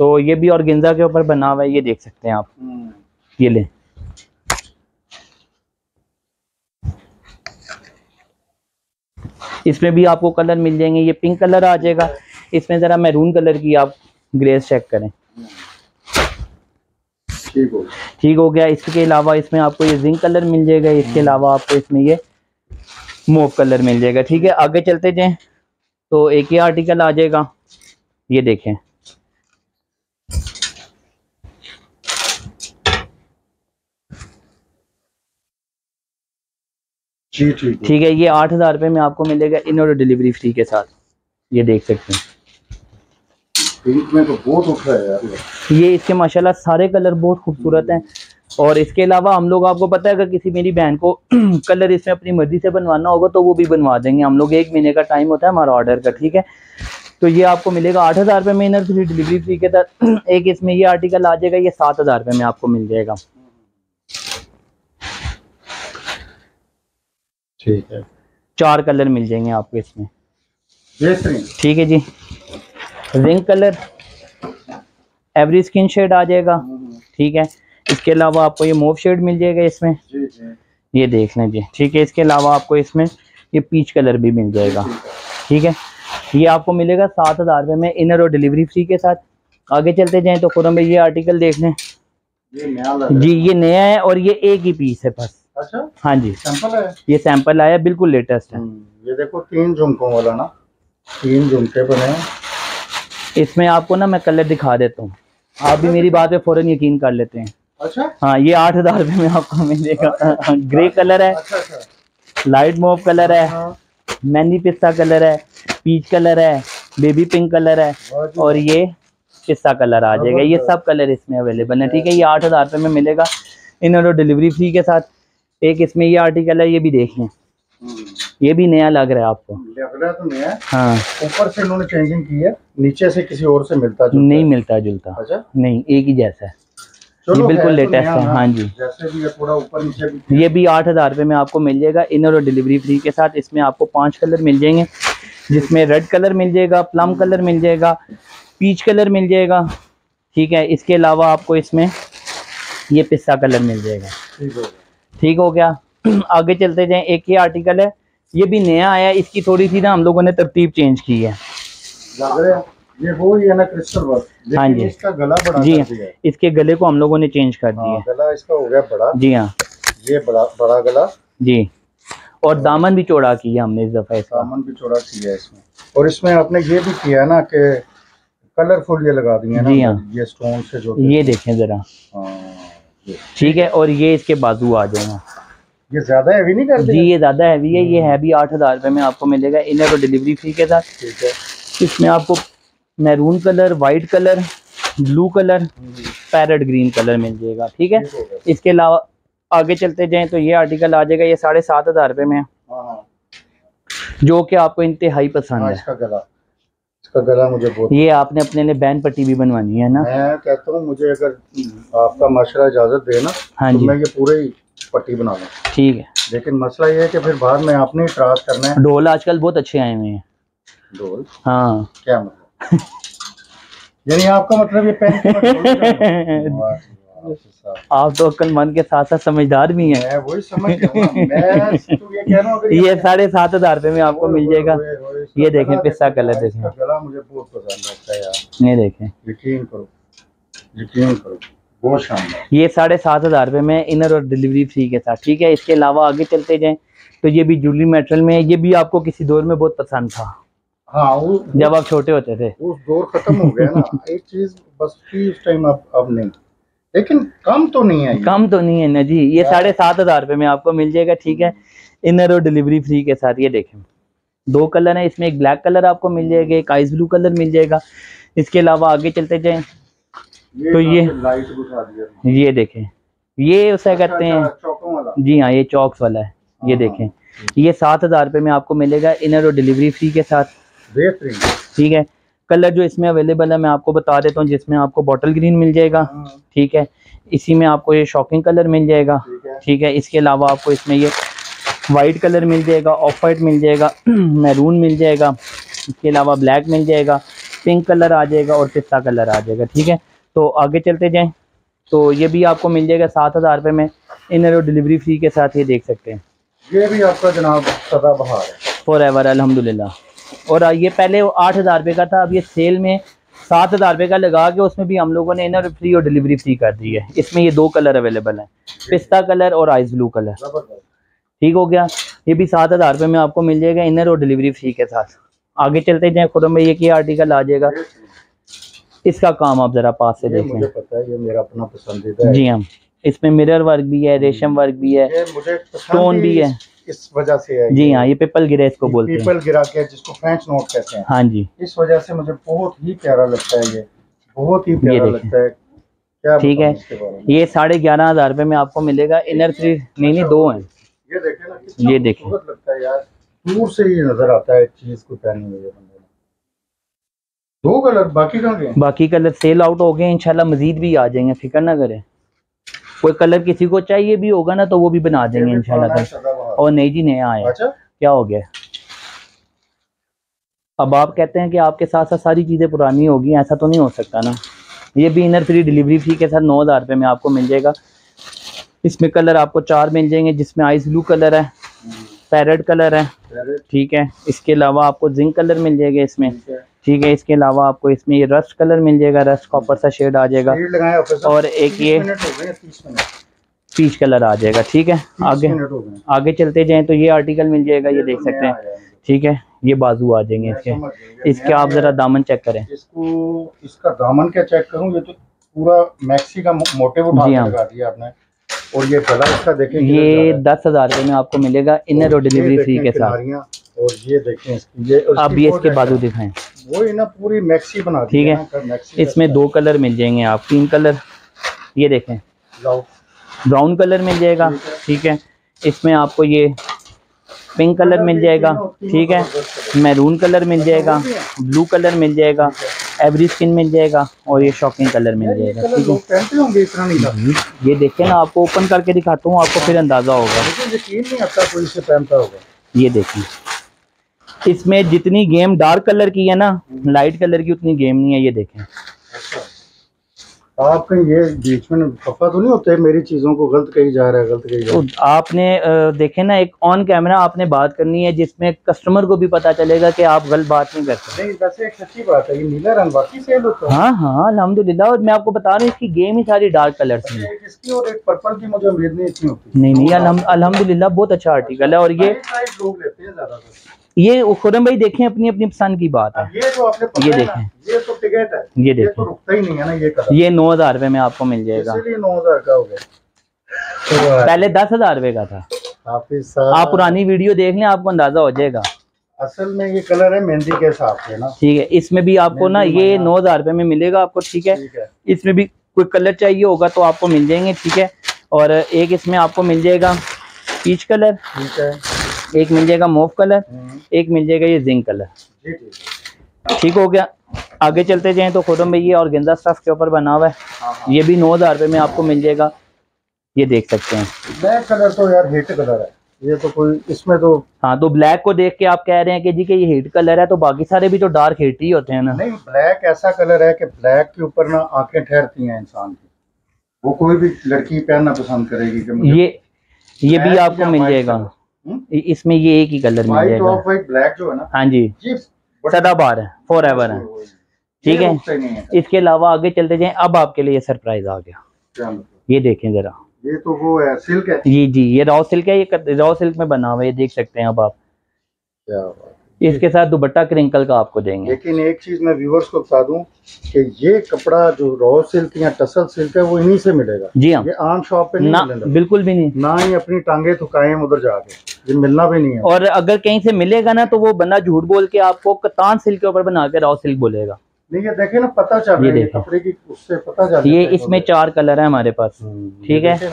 تو یہ بھی اورگنزا کے اوپر بنا ہوا ہے یہ دیکھ سکتے ہیں آپ۔ یہ لیں۔ اس میں بھی آپ کو کلر مل جائیں گے یہ پنک کلر آ جائے گا۔ اس میں ذرا میرون کلر کی آپ گریز چیک کریں۔ ٹھیک ہو ٹھیک ہو گیا۔ اس کے علاوہ اس میں آپ کو یہ زنک کلر مل جائے گا۔ اس کے علاوہ آپ کو اس میں یہ موو کلر مل جائے گا۔ ٹھیک ہے آگے چلتے جائیں۔ تو ایک ہی آرٹیکل آ جائے گا۔ یہ دیکھیں۔ جی ٹھیک ہے۔ یہ آٹھ ہزار روپے میں آپ کو ملے گا ان اور ڈلیوری فری کے ساتھ۔ یہ دیکھ سکتے ہیں۔ یہ اس کے ماشاءاللہ سارے کلر بہت خوبصورت ہیں۔ اور اس کے علاوہ ہم لوگ آپ کو پتہ ہے اگر کسی میری بہن کو کلر اس میں اپنی مرضی سے بنوانا ہوگا تو وہ بھی بنوا دیں گے۔ ہم لوگ ایک مہینے کا ٹائم ہوتا ہے ہمارا آرڈر کا ٹھیک ہے؟ تو یہ آپ کو ملے گا آٹھ ہزار روپے میں انر فری ڈلیوری فری کے تحت ایک اس میں یہ آرٹیکل آ جائے گا یہ سات ہزار روپے میں آپ کو مل جائے گا۔ ٹھیک ہے۔ چار کلر مل جائیں گے آپ کو اس میں۔ ٹھیک ہے جی۔ رنگ کلر ایوری اسکن شیڈ آ جائے گا۔ ٹھیک ہے۔ اس کے علاوہ آپ کو یہ موو شیڈ مل جائے گا اس میں۔ جی جی۔ یہ دیکھ لیں جی۔ ٹھیک ہے اس کے علاوہ آپ کو اس میں یہ پیچ کلر بھی مل جائے گا۔ ٹھیک ہے؟ یہ آپ کو ملے گا سات ہزار روپے میں انر اور ڈلیوری فری کے ساتھ۔ آگے چلتے جائیں تو خورم بھائی یہ آرٹیکل دیکھ لیں۔ جی یہ نیا ہے اور یہ ایک ہی پیس ہے بس۔ اچھا؟ ہاں جی۔ سمپل ہے؟ یہ سیمپل آیا بالکل لیٹسٹ ہے۔ یہ دیکھو تین جھمکوں والا نا۔ تین جھمکے بنے ہیں۔ اس میں آپ کو نا میں کلر دکھا دیتا ہوں۔ آپ بھی میری بات پہ فوراً یقین کر لیتے ہیں۔ اچھا ہاں یہ آٹھ ہزار روپے میں آپ کو ملے گا۔ گرے کلر ہے اچھا اچھا۔ لائٹ موو کلر ہے ہاں۔ مہندی پستہ کلر ہے پیچ کلر ہے بیبی پنک کلر ہے جی، اور یہ پستہ کلر آ جائے گا۔ یہ سب کلر اس میں اویلیبل ہیں ٹھیک ہے؟ یہ آٹھ ہزار روپے میں ملے گا۔ انہوں نے ڈلیوری فری کے ساتھ ایک اس میں یہ آرٹیکل ہے یہ بھی دیکھ لیں۔ ہوں۔ یہ بھی نیا لگ رہا ہے آپ کو۔ لگ رہا تو نیا ہے۔ ہاں۔ اوپر سے انہوں نے چینجنگ کی ہے نیچے سے کسی اور سے ملتا نہیں ملتا جلتا۔ اچھا۔ نہیں ایک ہی جیسا ہے۔ یہ بالکل نیا ہے،۔ ہاں جی۔ یہ بھی آٹھ ہزار روپے میں آپ کو مل جائے گا۔ انر اور ڈلیوری فری کے ساتھ اس میں آپ کو پانچ کلر مل جائیں گے۔ جس میں ریڈ کلر مل جائے گا پلم کلر مل جائے گا پیچ کلر مل جائے گا۔ ٹھیک ہے اس کے علاوہ آپ کو اس میں یہ پستہ کلر مل جائے گا۔ ٹھیک ہو گیا۔ آگے چلتے جائیں۔ ایک یہ آرٹیکل ہے۔ یہ بھی نیا آیا اس کی تھوڑی سی نا ہم لوگوں نے ترتیب چینج کی ہے۔ یہ وہی ہے نا کرسٹل ورک۔ ہاں جی۔ اس کا گلا بڑا جی ہے۔ اس کے گلے کو ہم لوگوں نے چینج کر دیا ہاں ہے۔ گلا اس کا ہو گیا بڑا۔ جی ہاں۔ یہ بڑا بڑا گلا۔ جی۔ اور دامن بھی چوڑا کیا ہم نے اس دفعہ سامان بھی چوڑا کیا ہے اس میں۔ اور اس میں آپ نے یہ بھی کیا ہے نا کہ کلرفل یہ لگا دیے نا۔ جی ہاں۔ یہ سٹون سے جو یہ دیکھیں ذرا۔ ہاں ٹھیک ہے اور یہ اس کے بازو آ جائیں گا یہ زیادہ ہیوی نہیں کر جی یہ زیادہ ہیوی ہے۔ یہ بھی آٹھ ہزار روپے میں آپ کو ملے گا۔ انر اور ڈلیوری فری کے ساتھ۔ ٹھیک ہے۔ اس میں آپ کو maroon colour white colour blue colour parrot green colour مل جائے گا ٹھیک ہے؟ گیا اس کے علاوہ آگے چلتے جائیں تو یہ آرٹیکل آ جائے گا یہ ساڑھے سات ہزار روپے میں۔ ہاں ہاں۔ جو کہ آپ کو انتہائی پسند ہاں، ہے۔ گلا۔ مجھے یہ آپ نے اپنے لیے بین پٹی بھی بنوانی ہے نا؟ میں کہتا ہوں مجھے اگر آپ کا مشورہ اجازت دے نا ہاں جی۔ میں یہ پورے ہی پٹی بنا لوں ٹھیک ہے۔ لیکن مسئلہ یہ ہے کہ پھر بعد میں آپ نے اعتراض کرنا ہے۔ ڈھول آج کل بہت اچھے آئے ہوئے ہیں۔ ڈھول؟ ہاں۔ کیا مطلب؟ یعنی آپ کا مطلب یہ پین آپ تو عقل مند کے ساتھ ساتھ سمجھدار بھی ہیں۔ یہ ساڑھے سات ہزار روپے میں آپ کو مل جائے گا۔ یہ دیکھیں دیکھو کلر دیکھیں۔ کا گلا مجھے بہت پسند آتا ہے یار۔ یہ دیکھیں۔ یقین کرو یقین کرو بہت شاندار۔ یہ ساڑھے سات ہزار روپے میں انر اور ڈلیوری فری کے ساتھ ٹھیک ہے؟ اس کے علاوہ آگے چلتے جائیں تو یہ بھی جولی میٹرل میں ہے یہ بھی آپ کو کسی دور میں بہت پسند تھا۔ ہاں جب آپ چھوٹے ہوتے تھے۔ وہ دور ختم ہو گیا نا ایک چیز بس تھی اس ٹائم اب اب نہیں۔ لیکن کم تو نہیں ہے۔ کم تو نہیں ہے نا جی یہ ساڑھے سات ہزار روپے میں آپ کو مل جائے گا ٹھیک ہے۔ انر اور ڈلیوری فری کے ساتھ یہ دیکھیں۔ دو کلر ہیں اس میں ایک بلیک کلر آپ کو مل جائے گا ایک آئس بلو کلر مل جائے گا۔ اس کے علاوہ آگے چلتے جائیں۔ تو یہ- یہ دیکھیں۔ یہ اسے کہتے ہیں۔ اچھا، چوکوں والا۔ جی ہاں یہ چوکس والا ہے۔ یہ ہاں۔ دیکھیں۔ یہ سات ہزار روپے میں آپ کو ملے گا انر اور ڈلیوری فری کے ساتھ۔ بہترین ٹھیک ہے۔ کلر جو اس میں اویلیبل ہے میں آپ کو بتا دیتا ہوں جس میں آپ کو باٹل گرین مل جائے گا۔ ہاں، ٹھیک ہے۔ اسی میں آپ کو یہ شاکنگ کلر مل جائے گا۔ ٹھیک ہے۔ اس کے علاوہ آپ کو اس میں یہ وائٹ کلر مل جائے گا آف وائٹ مل جائے گا میرون مل جائے گا۔ اس کے علاوہ بلیک مل جائے گا۔ پنک کلر آ جائے گا اور پستہ کلر آ جائے گا۔ ٹھیک ہے۔ تو آگے چلتے جائیں۔ تو یہ بھی آپ کو مل جائے گا سات ہزار روپے میں۔ انر اور ڈلیوری فری کے ساتھ یہ دیکھ سکتے ہیں۔ یہ بھی آپ کا جناب سدا بہار ہے۔ فور ایور الحمد للہ اور یہ پہلے آٹھ ہزار روپے کا تھا اب یہ سیل میں سات ہزار روپے کا لگا کے اس میں بھی ہم لوگوں نے انر فری اور ڈلیوری فری کر دی ہے۔ اس میں یہ دو کلر اویلیبل ہیں پستہ کلر اور آئس بلو کلر ٹھیک ہو گیا؟ یہ بھی سات ہزار روپے میں آپ کو مل جائے گا انر اور ڈلیوری فری کے ساتھ۔ آگے چلتے جائیں خودم میں یہ کیا آرٹیکل آ جائے گا۔ اس کا کام آپ ذرا پاس سے دیکھیں۔ جی ہاں اس میں مرر ورک بھی ہے ریشم ورک بھی ہے ہی بھی ہے۔ اس وجہ سے ہے جی ہاں یہ پیپل گرے اس کو بولتے ہیں۔ پیپل گرا کے جس کو فرینچ نوٹ کہتے ہیں۔ ہاں جی۔ اس وجہ سے مجھے بہت ہی پیارا لگتا ہے یہ۔ بہت ہی پیارا۔ لگتا ہے۔ ٹھیک ہے؟ یہ ساڑھے گیارہ ہزار روپے میں آپ کو ملے گا۔ انر تھری نہیں نہیں دو ہیں۔ یہ دیکھیں یہ دور سے ہی نظر آتا ہے چیز کو پہنے ہوئے دو کلر باقی کہاں گئے باقی کلر سیل آؤٹ ہو گئے انشاءاللہ مزید بھی آ جائیں گے۔ فکر نہ کریں۔ کوئی کلر کسی کو چاہیے بھی ہوگا نا تو وہ بھی بنا دیں گے انشاءاللہ۔ اور نہیں جی نیا آیا اچھا۔ کیا ہو گیا؟ اب آپ کہتے ہیں کہ آپ کے ساتھ ساتھ ساری چیزیں پرانی ہوگی ایسا تو نہیں ہو سکتا نا۔ یہ بھی انر فری ڈلیوری فری کے ساتھ نو ہزار روپے میں آپ کو مل جائے گا۔ اس میں کلر آپ کو چار مل جائیں گے جس میں آئس بلو کلر ہے پیرٹ کلر ہے۔ ٹھیک ہے۔ اس کے علاوہ آپ کو زنک کلر مل جائے گا اس میں۔ ٹھیک ہے۔ اس کے علاوہ آپ کو اس میں یہ رسٹ کلر مل جائے گا۔ رسٹ کاپر سا شیڈ آ جائے گا۔ اور ایک یہ پیچ کلر آ جائے گا ٹھیک ہے؟ آگے آگے چلتے جائیں تو یہ آرٹیکل مل جائے گا یہ دیکھ سکتے ہیں۔ ٹھیک ہے؟ یہ بازو آ جائیں گے اس کے۔ اس کے آپ ذرا دامن چیک کریں۔ اس کو اس کا دامن کیا چیک کروں؟ یہ تو پورا میکسی کا موٹیو اٹھا جی کے ہاں۔ لگا دیا آپ نے۔ اور یہ گلا اس کا دیکھیں یہ دس ہزار روپے میں آپ کو ملے گا انر اور ڈلیوری فری کے ساتھ۔ اور یہ دیکھیں کی یہ اس کے بازو دکھائیں۔ وہی نا پوری میکسی بنا ٹھیک ہے اس میں دو کلر مل جائیں گے آپ۔ تین کلر یہ دیکھیں۔ براؤن کلر مل جائے گا، ٹھیک ہے؟ اس میں آپ کو یہ پنک کلر مل جائے گا، ٹھیک ہے؟ میرون کلر مل جائے گا، بلو کلر مل جائے گا، ایوری اسکن مل جائے گا اور یہ شاکنگ کلر مل جائے گا، ٹھیک ہے؟ یہ دیکھیں نا، آپ کو اوپن کر کے دکھاتا ہوں، آپ کو پھر اندازہ ہوگا۔ ہوگا یہ دیکھیں۔ اس میں جتنی گیم ڈارک کلر کی ہے نا لائٹ کلر کی اتنی گیم نہیں ہے، یہ دیکھیں۔ آپ کہیں یہ بیچ میں خفا تو نہیں ہوتے میری چیزوں کو غلط کہی جا رہا ہے غلط کہی جا رہا آپ نے دیکھیں نا ایک آن کیمرہ آپ نے بات کرنی ہے جس میں کسٹمر کو بھی پتا چلے گا کہ آپ غلط بات نہیں کرتے ہے نہیں ویسے ایک سچی بات ہے یہ نیلا رنگ باقی سیل ہوتا ہے۔ ہاں ہاں الحمدللہ اور میں آپ کو بتا رہا ہوں اس کی گیم ہی ساری ڈارک کلرس میں ہے۔ اس کی اور ایک پرپل کی مجھے امید نہیں اتنی ہوتی۔ نہیں نہیں الحمد الحمدللہ بہت اچھا آرٹیکل ہے اور یہ لوگ لیتے ہیں زیادہ تر۔ یہ خورم بھائی دیکھیں اپنی اپنی پسند کی بات ہے۔ یہ دیکھیں۔ یہ دیکھیں۔ یہ نو ہزار روپے میں آپ کو مل جائے گا۔ پہلے دس ہزار روپے کا تھا۔ آپ پرانی ویڈیو دیکھ لیں آپ کو اندازہ ہو جائے گا۔ اصل میں یہ کلر ہے مہندی کے حساب سے نا۔ ٹھیک ہے اس میں بھی آپ کو نا یہ نو ہزار روپے میں ملے گا آپ کو ٹھیک ہے۔ ٹھیک ہے۔ اس میں بھی کوئی کلر چاہیے ہوگا تو آپ کو مل جائیں گے ٹھیک ہے۔ اور ایک اس میں آپ کو مل جائے گا پیچ کلر۔ ٹھیک ہے۔ ایک مل جائے گا موف کلر ہوں، ایک مل جائے گا یہ زنک کلر۔ جی ٹھیک ہے ٹھیک ہو گیا۔ آگے چلتے جائیں تو خودم بھائی یہ اور گندا اسٹف کے اوپر بنا ہوا ہے۔ ہاں ہاں۔ یہ بھی نو ہزار روپے میں آپ کو مل جائے گا۔ یہ دیکھ سکتے ہیں۔ بلیک کلر تو یار ہٹ کلر ہے۔ یہ تو کوئی اس میں تو ہاں تو بلیک کو دیکھ کے آپ کہہ رہے ہیں کہ جی کہ یہ ہیٹ کلر ہے تو باقی سارے بھی تو ڈارک ہیٹ ہی ہوتے ہیں نا۔ نہیں بلیک ایسا کلر ہے کہ بلیک کے اوپر نا آنکھیں ٹھہرتی ہیں انسان کی۔ وہ کوئی بھی لڑکی پہننا پسند کرے گی کہ مجھے یہ یہ بھی آپ کو مل جائے گا۔ اس میں یہ ایک ہی کلر مل جائے گا۔ ہاں جی سدا بار ہے فور ایور ہے ٹھیک ہے؟ اس کے علاوہ آگے چلتے جائیں اب آپ کے لیے سرپرائز آ گیا؟ یہ دیکھیں ذرا۔ یہ تو وہ ہے سلک ہے۔ جی جی یہ راؤ سلک ہے یہ راؤ سلک میں بنا ہوا ہے یہ دیکھ سکتے ہیں اب آپ۔ اس کے ساتھ دوپٹہ کرنکل کا آپ کو دیں گے۔ لیکن ایک چیز میں ویورز کو بتا دوں کہ یہ کپڑا جو رو سلک یا ٹسل سلک ہے وہ انہی سے ملے گا۔ جی ہاں۔ یہ عام شاپ پہ نہ نہیں ملے گا بالکل بھی نہیں۔ نہ ہی اپنی ٹانگیں تھکائیں ادھر جا کے یہ ملنا بھی نہیں ہے۔ اور اگر کہیں سے ملے گا نا تو وہ بندہ جھوٹ بول کے آپ کو کتان سلک کے اوپر بنا کے راؤ سلک بولے گا۔ نہیں یہ دیکھیں نا پتہ چل یہ رہا ہے یہ۔ کپڑے کی اس سے پتہ چل یہ جاتا ہے اس میں چار کلر ہے ہمارے پاس۔ ٹھیک یہ ہے۔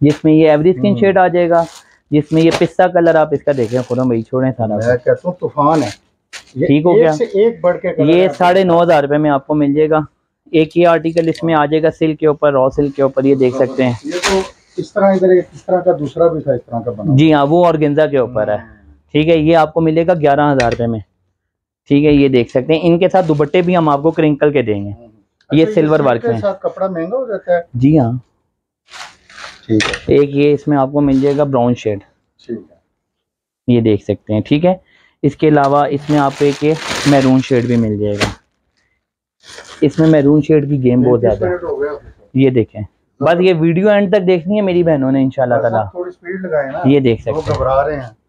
جس میں یہ ایوری اسکن شیڈ آ جائے گا۔ جس میں یہ پستہ کلر آپ اس کا دیکھیں خورم بھائی چھوڑیں سارا میں کہتا ہوں طوفان ہے۔ ٹھیک ہو گیا۔ سے ایک بڑھ کے colour یہ۔ ساڑھے نو ہزار روپے میں آپ کو مل جائے گا۔ ایک یہ آرٹیکل اس میں آ جائے گا سلک کے اوپر را سلک کے اوپر یہ دیکھ سکتے ہیں۔ یہ تو اس طرح ادھر اس طرح کا دوسرا بھی تھا اس طرح کا بنا۔ جی ہاں وہ اور گنزا کے اوپر ہے۔ ٹھیک ہے یہ آپ کو ملے گا گیارہ ہزار روپے میں۔ ٹھیک ہے یہ دیکھ سکتے ہیں۔ ان کے ساتھ دوپٹے بھی ہم آپ کو کرنکل کے دیں گے۔ یہ work کے میں۔ ساتھ کپڑا مہنگا ہو جاتا ہے۔ جی ہاں۔ ایک یہ اس میں آپ کو مل جائے گا براؤن شیڈ یہ دیکھ سکتے ہیں ٹھیک ہے۔ اس کے علاوہ اس میں آپ کو ایک یہ میرون شیڈ بھی مل جائے گا۔ اس میں میرون شیڈ کی گیم بہت زیادہ ہے۔ یہ دیکھیں۔ بس یہ ویڈیو اینڈ تک دیکھنی ہے میری بہنوں نے انشاءاللہ تعالیٰ۔ یہ دیکھ سکتے ہیں۔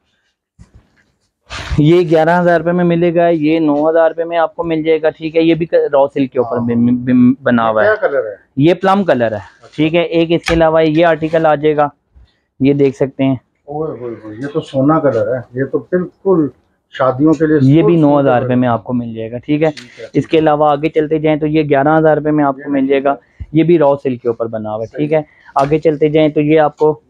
یہ گیارہ ہزار روپے میں ملے گا یہ نو ہزار روپے میں آپ کو مل جائے گا ٹھیک ہے؟ یہ بھی را سلک کے اوپر بن- بن- بنا ہوا ہے۔ یہ پلم کلر ہے؟ ٹھیک ہے؟ ایک اس کے علاوہ یہ آرٹیکل آ جائے گا۔ یہ دیکھ سکتے ہیں۔ یہ تو سونا کلر ہے۔ یہ تو بالکل شادیوں کے لیے یہ بھی نو ہزار روپے میں آپ کو مل جائے گا ٹھیک ہے؟ اس کے علاوہ آگے چلتے جائیں تو یہ گیارہ ہزار روپے میں آپ کو مل جائے گا۔ یہ بھی رو سلک کے اوپر بنا ہوا ہے ٹھیک ہے؟ آگے چلتے جائیں تو یہ آپ کو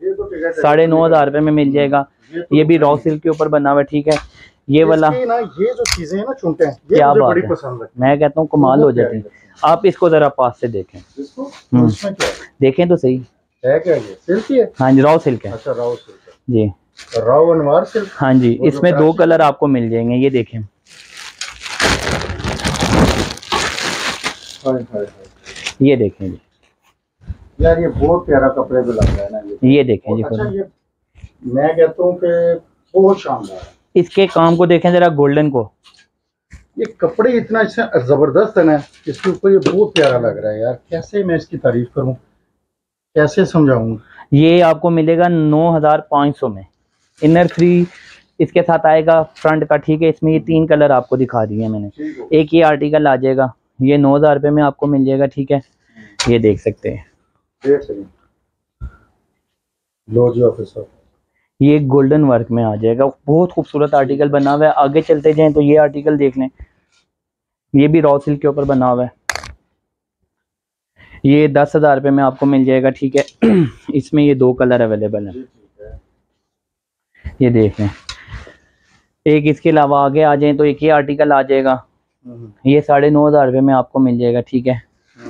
ساڑھے نو ہزار روپے میں مل جائے گا۔ یہ بھی رو سلک کے اوپر بنا ہوا ہے ٹھیک ہے؟ یہ والا نا یہ جو چیزیں ہیں نا چنتے ہیں یہ مجھے بڑی پسند ہے میں کہتا ہوں کمال ہو جاتی ہے آپ اس کو ذرا پاس سے دیکھیں۔ اس کو؟ ہوں۔ اس میں کیا ہے؟ دیکھیں تو صحیح۔ ہے کیا یہ؟ سلک ہے؟ ہاں جی رو سلک ہے۔ اچھا راؤ سلک جی۔ ہے راؤ انوار سلک؟ ہاں جی اس میں دو کلر آپ کو مل جائیں گے یہ دیکھیں۔ یہ دیکھیں جی۔ یار یہ بہت پیارا کپڑے پہ لگ رہا ہے نا یہ۔ دیکھیں جی۔ اچھا میں کہتا ہوں کہ بہت شاندار ہے۔ اس کے کام کو دیکھیں ذرا گولڈن کو۔ یہ کپڑے اتنا سے زبردست ہے نا اس کے اوپر یہ بہت پیارا لگ رہا ہے یار۔ کیسے میں اس کی تعریف کروں؟ کیسے سمجھاؤں؟ یہ آپ کو ملے گا نو ہزار پانچ سو میں۔ انر فری اس کے ساتھ آئے گا فرنٹ کا ٹھیک ہے اس میں یہ تین کلر آپ کو دکھا دیے میں نے۔ ایک یہ آرٹیکل آ جائے گا یہ نو ہزار روپے میں آپ کو مل جائے گا ٹھیک ہے۔ یہ دیکھ سکتے ہیں۔ لو جی آفیسر یہ گولڈن ورک میں آ جائے گا۔ بہت خوبصورت آرٹیکل بنا ہوا ہے۔ آگے چلتے جائیں تو یہ آرٹیکل دیکھ لیں۔ یہ بھی رو سلک کے اوپر بنا ہوا ہے۔ یہ دس ہزار روپے میں آپ کو مل جائے گا، ٹھیک ہے؟ اس میں یہ دو کلر اویلیبل ہیں۔ ہے یہ دیکھ لیں۔ ایک اس کے علاوہ آگے آ جائیں تو ایک یہ آرٹیکل آ جائے گا۔ یہ ساڑھے نو ہزار روپے میں آپ کو مل جائے گا، ٹھیک ہے؟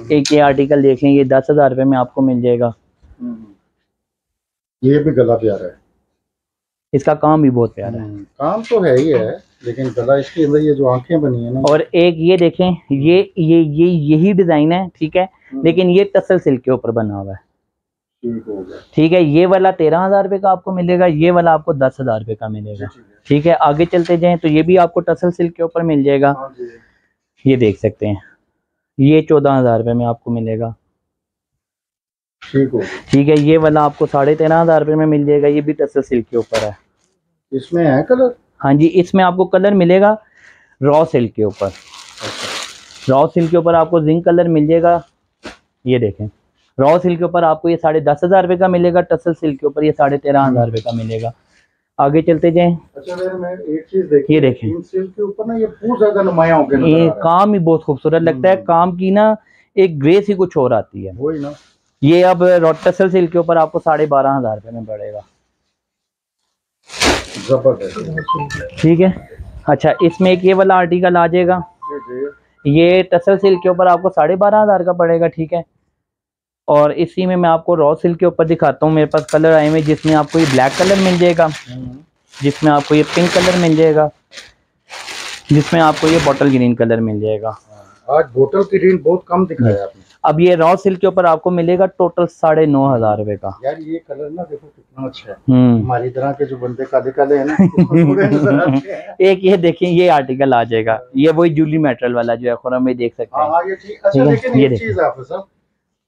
ایک یہ آرٹیکل دیکھ لیں، یہ دس ہزار روپے میں آپ کو مل جائے گا۔ یہ بھی گلا پیارا ہے۔ اس کا کام بھی بہت پیارا ہے۔ کام تو ہے ہی ہے لیکن گلا اس کے اندر یہ جو آنکھیں بنی ہیں نا۔ اور ایک یہ دیکھیں یہ یہ یہ یہی ڈیزائن ہے ٹھیک ہے؟ لیکن یہ ٹسل سلک کے اوپر بنا ہوا ہے۔ ٹھیک ہے یہ والا تیرہ ہزار روپے کا آپ کو ملے گا یہ والا آپ کو دس ہزار روپے کا ملے گا۔ ٹھیک ہے ٹھیک ہے آگے چلتے جائیں تو یہ بھی آپ کو ٹسل سلک کے اوپر مل جائے گا۔ ہاں جی۔ یہ دیکھ سکتے ہیں۔ یہ چودہ ہزار روپے میں آپ کو ملے گا۔ ٹھیک ہے یہ والا آپ کو ساڑھے تیرہ ہزار روپے میں مل جائے گا یہ بھی ٹسل سلک کے اوپر ہے۔ اس میں ہے کلر؟ ہاں جی اس میں آپ کو کلر ملے گا را سلک کے اوپر۔ را سلک کے اوپر آپ کو زنک کلر مل جائے گا۔ یہ دیکھیں۔ را سلک کے اوپر آپ کو یہ ساڑھے دس ہزار روپے کا ملے گا ٹسل سلک کے اوپر یہ ساڑھے تیرہ ہزار روپے کا ملے گا۔ آگے چلتے جائیں۔ اچھا یہ دیکھیں۔ یہ کام ہی بہت خوبصورت لگتا ہے۔ کام کی نا ایک گریس ہی کچھ اور آتی ہے۔ یہ اب ٹسل سلک کے اوپر آپ کو ساڑھے بارہ ہزار روپے میں پڑے گا۔ ٹھیک ہے۔ اچھا اس میں ایک یہ والا آرٹیکل آ جائے گا۔ جی جی۔ یہ ٹسل سلک کے اوپر آپ کو ساڑھے بارہ ہزار کا پڑے گا ٹھیک ہے۔ اور اسی میں میں آپ کو را سلک کے اوپر دکھاتا ہوں۔ میرے پاس کلر آئے ہوئے جس میں آپ کو یہ بلیک کلر مل جائے گا۔ جس میں آپ کو یہ پنک کلر مل جائے گا۔ جس میں آپ کو یہ بوٹل گرین کلر مل جائے گا۔ آج بوٹل کی رین بہت کم دکھایا آپ نے۔ اب یہ را سلک کے اوپر آپ کو ملے گا ٹوٹل ساڑھے نو ہزار روپے کا۔ یار یہ کلر نا دیکھو کتنا اچھا ہے۔ ہماری طرح کے جو بندے کالے کالے ہیں نا ایک یہ دیکھیں یہ آرٹیکل آ جائے گا۔ یہ وہی جولی میٹرل والا جو ہے خورم میں دیکھ سکتے ہاں ہیں۔ ہاں یہ اچھا لیکن یہ دیکھیں۔ چیز حافظ صاحب۔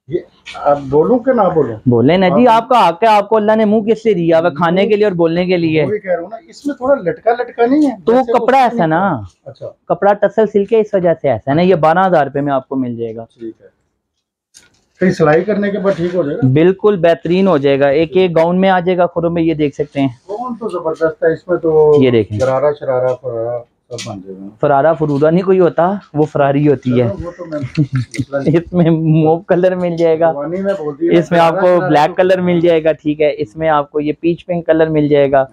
یہ اب بولوں کہ نہ بولوں؟ بولے نا جی آپ کا حق ہے آپ کو اللہ نے منہ کس سے دیا؟ ہوا کھانے کے لیے اور بولنے کے لیے۔ وہ بھی کہہ رہا ہوں نا اس میں تھوڑا لٹکا لٹکا نہیں ہے۔ تو کپڑا ایسا نا۔ اچھا۔ کپڑا ٹسل سلک ہے اس وجہ سے ایسا ہے نا یہ بارہ ہزار روپے میں آپ کو مل جائے گا۔ ٹھیک ہے۔ پھر سلائی کرنے کے بعد ٹھیک ہو جائے گا؟ بالکل بہترین ہو جائے گا۔ ایک ایک گاؤن میں آ جائے گا خوروں میں یہ دیکھ سکتے ہیں۔ کون تو زبردست ہے اس میں تو یہ دیکھیں۔ شرارہ شرارہ فرارہ۔ فرارا فرورا نہیں کوئی ہوتا وہ فراری ہوتی ہے۔ اس میں موو کلر مل جائے گا۔ اس میں آپ کو بلیک کلر مل جائے گا ٹھیک ہے۔ اس میں آپ کو یہ پیچ پنک کلر مل جائے گا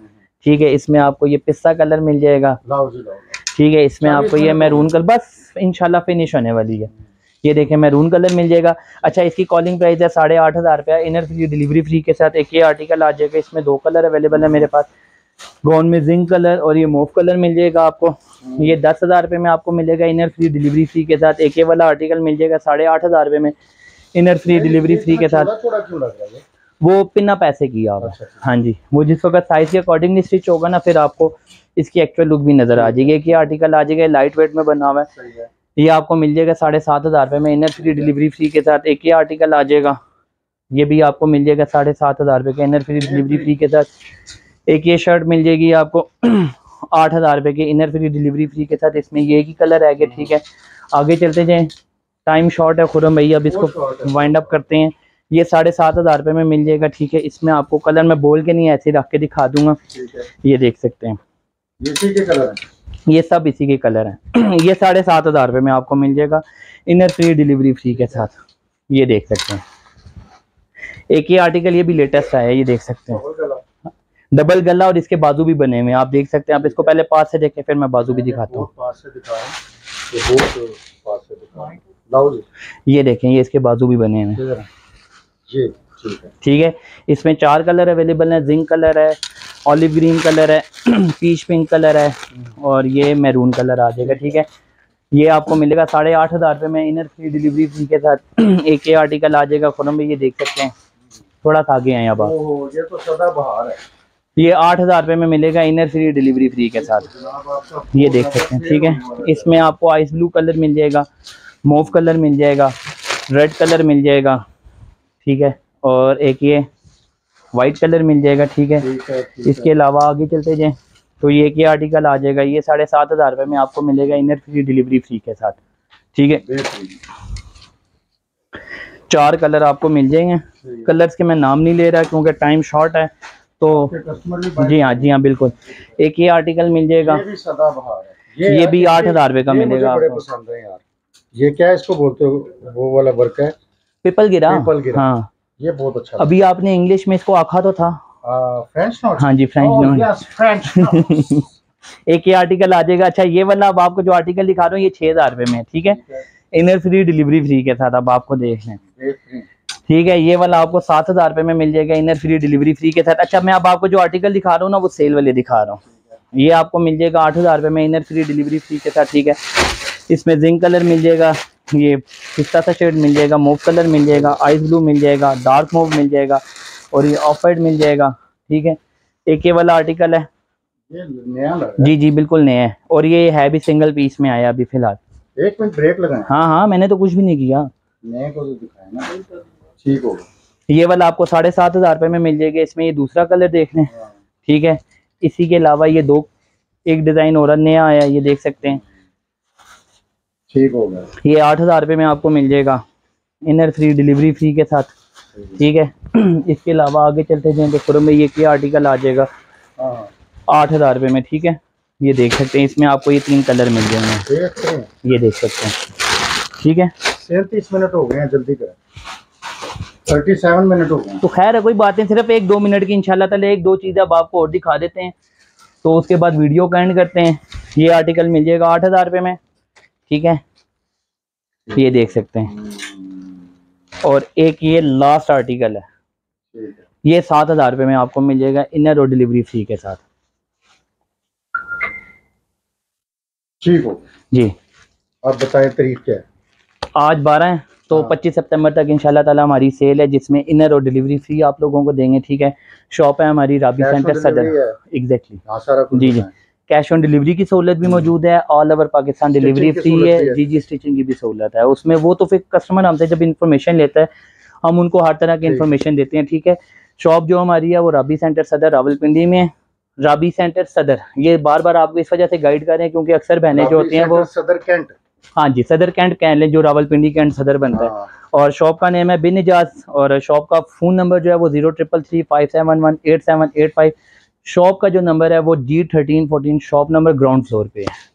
ٹھیک ہے۔ اس میں آپ کو یہ پستہ کلر مل جائے گا۔ جی۔ ٹھیک ہے اس میں آپ کو یہ میرون کلر بس انشاءاللہ فنش ہونے والی ہے۔ یہ دیکھیں میرون کلر مل جائے گا۔ اچھا اس کی کالنگ پرائز ہے ساڑھے آٹھ ہزار روپیہ۔ انر فری ڈلیوری فری کے ساتھ ایک یہ آرٹیکل آ جائے گا۔ اس میں دو کلر اویلیبل ہے میرے پاس۔ گون میں زنک کلر اور یہ موف کلر مل جائے گا آپ کو. یہ دس ہزار روپے میں آپ کو ملے گا انر فری ڈلیوری فری کے ساتھ. ایک یہ والا آرٹیکل مل جائے گا ساڑھے آٹھ ہزار روپے میں. انر فری ڈلیوری فری کے ساتھ؟ وہ پنا پیسے کیا ہوا اچھا، ہاں جی وہ جس وقت سائز کے اکارڈنگ اسٹچ ہوگا نا پھر آپ کو اس کی ایکچوئل لک بھی نظر آ جائے گی. کہ آرٹیکل آ جائے گا لائٹ ویٹ میں بنا ہوا ہے. یہ آپ کو مل جائے گا ساڑھے سات ہزار روپے میں. انر فری ڈلیوری فری کے ساتھ ایک یہ آرٹیکل آ جائے گا. یہ بھی آپ کو مل جائے گا ساڑھے سات ہزار روپے کے. انر فری ڈلیوری فری کے ساتھ. ایک یہ شرٹ مل جائے گی آپ کو آٹھ ہزار روپے کے انر فری ڈلیوری فری کے ساتھ اس میں یہ کی کلر ہے کہ ٹھیک ہے۔ آگے چلتے جائیں۔ ٹائم شارٹ ہے خرم بھائی اب اس کو۔ وائنڈ اپ کرتے ہیں۔ یہ ساڑھے سات ہزار روپے میں مل جائے گا ٹھیک ہے۔ اس میں آپ کو کلر میں بول کے نہیں ایسے رکھ کے دکھا دوں گا۔ یہ دیکھ سکتے ہیں۔ یہ سب اسی کے کلر ہیں۔ یہ ساڑھے سات ہزار روپے میں آپ کو مل جائے گا انر فری ڈیلیوری فری کے ساتھ۔ یہ دیکھ سکتے ہیں۔ ایک یہ آرٹیکل یہ بھی لیٹسٹ آیا ہے یہ دیکھ سکتے ہیں۔ ڈبل گلا اور اس کے بازو بھی بنے ہوئے ہیں۔ آپ دیکھ سکتے ہیں آپ اس کو پہلے پاس سے دیکھیں پھر میں بازو بھی دکھاتا ہوں۔ یہ جی۔ یہ دیکھیں یہ اس کے بازو بھی بنے ہوئے ہیں۔ جی ٹھیک ہے۔ اس میں چار کلر اویلیبل ہیں۔ زنک کلر ہے اولیو گرین کلر ہے پیچ پنک کلر ہے اور یہ میرون کلر آ جائے گا ٹھیک ہے۔ یہ آپ کو ملے گا ساڑھے آٹھ ہزار روپے میں۔ انر فری ڈیلیوری فری کے ساتھ ایک یہ آرٹیکل آ جائے گا۔ خرم بھائی یہ دیکھ سکتے ہیں۔ تھوڑا سا آگے آئیں اب آپ یہ تو سدا بہار ہے۔ یہ آٹھ ہزار روپے میں ملے گا انر فری ڈیلیوری فری کے ساتھ۔ یہ دیکھ سکتے ہیں ٹھیک ہے؟ اس میں آپ کو آئس بلو کلر مل جائے گا موو کلر مل جائے گا ریڈ کلر مل جائے گا ٹھیک ہے؟ اور ایک یہ وائٹ کلر مل جائے گا ٹھیک ہے؟ اس کے علاوہ آگے چلتے جائیں تو یہ ایک یہ آرٹیکل آ جائے گا یہ ساڑھے سات ہزار روپے میں آپ کو ملے گا انر فری ڈیلیوری فری کے ساتھ ٹھیک ہے؟ چار کلر آپ کو مل جائیں گے۔ کلرز کے میں نام نہیں لے رہا کیونکہ ٹائم شارٹ ہے۔ تو جی ہاں جی ہاں بالکل۔ ایک یہ آرٹیکل مل جائے گا۔ یہ بھی آٹھ ہزار روپے کا ملے گا یہ کیا ہے اس کو بولتے ہو؟ وہ والا ورک ہے۔ پیپل گرا۔ پیپل گرا۔ ہاں۔ یہ بہت اچھا ابھی آپ نے انگلش میں اس کو آکھا تو تھا۔ فرینچ نوٹ ہاں جی فرینچ نوٹ فرینچ ایک یہ آرٹیکل آ جائے گا۔ اچھا یہ والا اب آپ کو جو آرٹیکل دکھا رہا ہوں یہ چھ ہزار روپے میں ٹھیک ہے؟ انر فری ڈیلیوری فری کے ساتھ اب آپ کو دیکھ لیں۔ ٹھیک ہے یہ والا آپ کو سات ہزار روپے میں مل جائے گا انر فری ڈیلیوری فری کے ساتھ۔ اچھا میں اب آپ کو جو آرٹیکل دکھا رہا ہوں نا وہ سیل والے دکھا رہا ہوں۔ یہ آپ کو مل جائے گا آٹھ ہزار روپے میں انر فری ڈیلیوری فری کے ساتھ ٹھیک ہے۔ اس میں زنک کلر مل جائے گا یہ پستہ سا شیڈ مل جائے گا موو کلر مل جائے گا آئس بلو مل جائے گا ڈارک موو مل جائے گا اور یہ آف وائٹ مل جائے گا ٹھیک ہے۔ ایک یہ والا آرٹیکل ہے۔ جی جی بالکل نیا ہے۔ اور یہ ہے بھی سنگل پیس میں آیا ابھی فی الحال۔ ایک منٹ بریک لگائیں۔ ہاں ہاں میں نے تو کچھ بھی نہیں کیا۔ نئے کو تو دکھائیں نا۔ ٹھیک ہوگا۔ یہ والا آپ کو ساڑھے سات ہزار روپے میں مل جائے گا۔ اس میں یہ دوسرا کلر دیکھ لیں ہاں، ٹھیک ہے۔ اسی کے علاوہ یہ دو ایک ڈیزائن اور نیا آیا یہ دیکھ سکتے ہیں۔ ٹھیک ہوگا۔ یہ آٹھ ہزار روپے میں آپ کو مل جائے گا۔ انر فری ڈیلیوری فری کے ساتھ۔ ٹھیک ہے۔ اس کے علاوہ آگے چلتے جائیں تو میں یہ کیا آرٹیکل آ جائے گا۔ ہاں۔ آٹھ ہزار روپے میں ٹھیک ہے۔ یہ دیکھ سکتے ہیں۔ اس میں آپ کو یہ تین کلر مل جائیں گے۔ یہ دیکھ سکتے ہیں۔ ٹھیک ہے۔ سینتیس منٹ ہو گئے ہیں جلدی کریں۔ تھرٹی سیون منٹ ہو گئے۔ ہیں تو خیر ہے کوئی بات نہیں صرف ایک دو منٹ کی انشاءاللہ تعالی ایک دو چیزیں اب آپ کو اور دکھا دیتے ہیں۔ تو اس کے بعد ویڈیو کا اینڈ کرتے ہیں۔ یہ آرٹیکل مل جائے گا آٹھ ہزار روپے میں۔ ٹھیک ہے؟ یہ دیکھ سکتے ہیں۔ اور ایک یہ لاسٹ آرٹیکل ہے۔ یہ سات ہزار روپے میں آپ کو مل جائے گا انر اور ڈلیوری فری کے ساتھ۔ ٹھیک ہو جی۔ آپ بتائیں تاریخ کیا ہے؟ آج بارہ ہیں۔ تو ہاں۔ پچیس سپتمبر تک انشاءاللہ تعالی ہماری سیل ہے جس میں انر اور ڈلیوری فری آپ لوگوں کو دیں گے ٹھیک ہے؟ شاپ ہے ہماری رابی سینٹر صدر؟ ایگزیکٹلی ہاں جی جی۔ کیش آن ڈلیوری کی سہولت بھی موجود ہے آل اوور پاکستان کی فری ہے۔ جی جی اسٹیچنگ کی بھی سہولت ہے۔ اس میں وہ تو پھر کسٹمر ہم سے جب انفارمیشن لیتا ہے ہم ان کو ہر طرح کی۔ انفارمیشن دیتے ہیں ٹھیک ہے؟ شاپ جو ہماری ہے وہ رابی سینٹر صدر راول پنڈی میں۔ رابی سینٹر صدر۔ یہ بار بار آپ کو اس وجہ سے گائیڈ کر رہے ہیں کیونکہ اکثر بہنیں جو ہوتی ہیں وہ صدر کینٹ ہاں جی صدر کینٹ کہہ لیں جو راول پنڈی کینٹ صدر بنتا ہے۔ ہاں۔ اور شاپ کا نیم ہے بن اجاز اور شاپ کا فون نمبر جو ہے وہ zero triple three five seven one eight seven eight five. Shop کا جو نمبر ہے وہ G thirteen fourteen shop number ground floor پہ ہے۔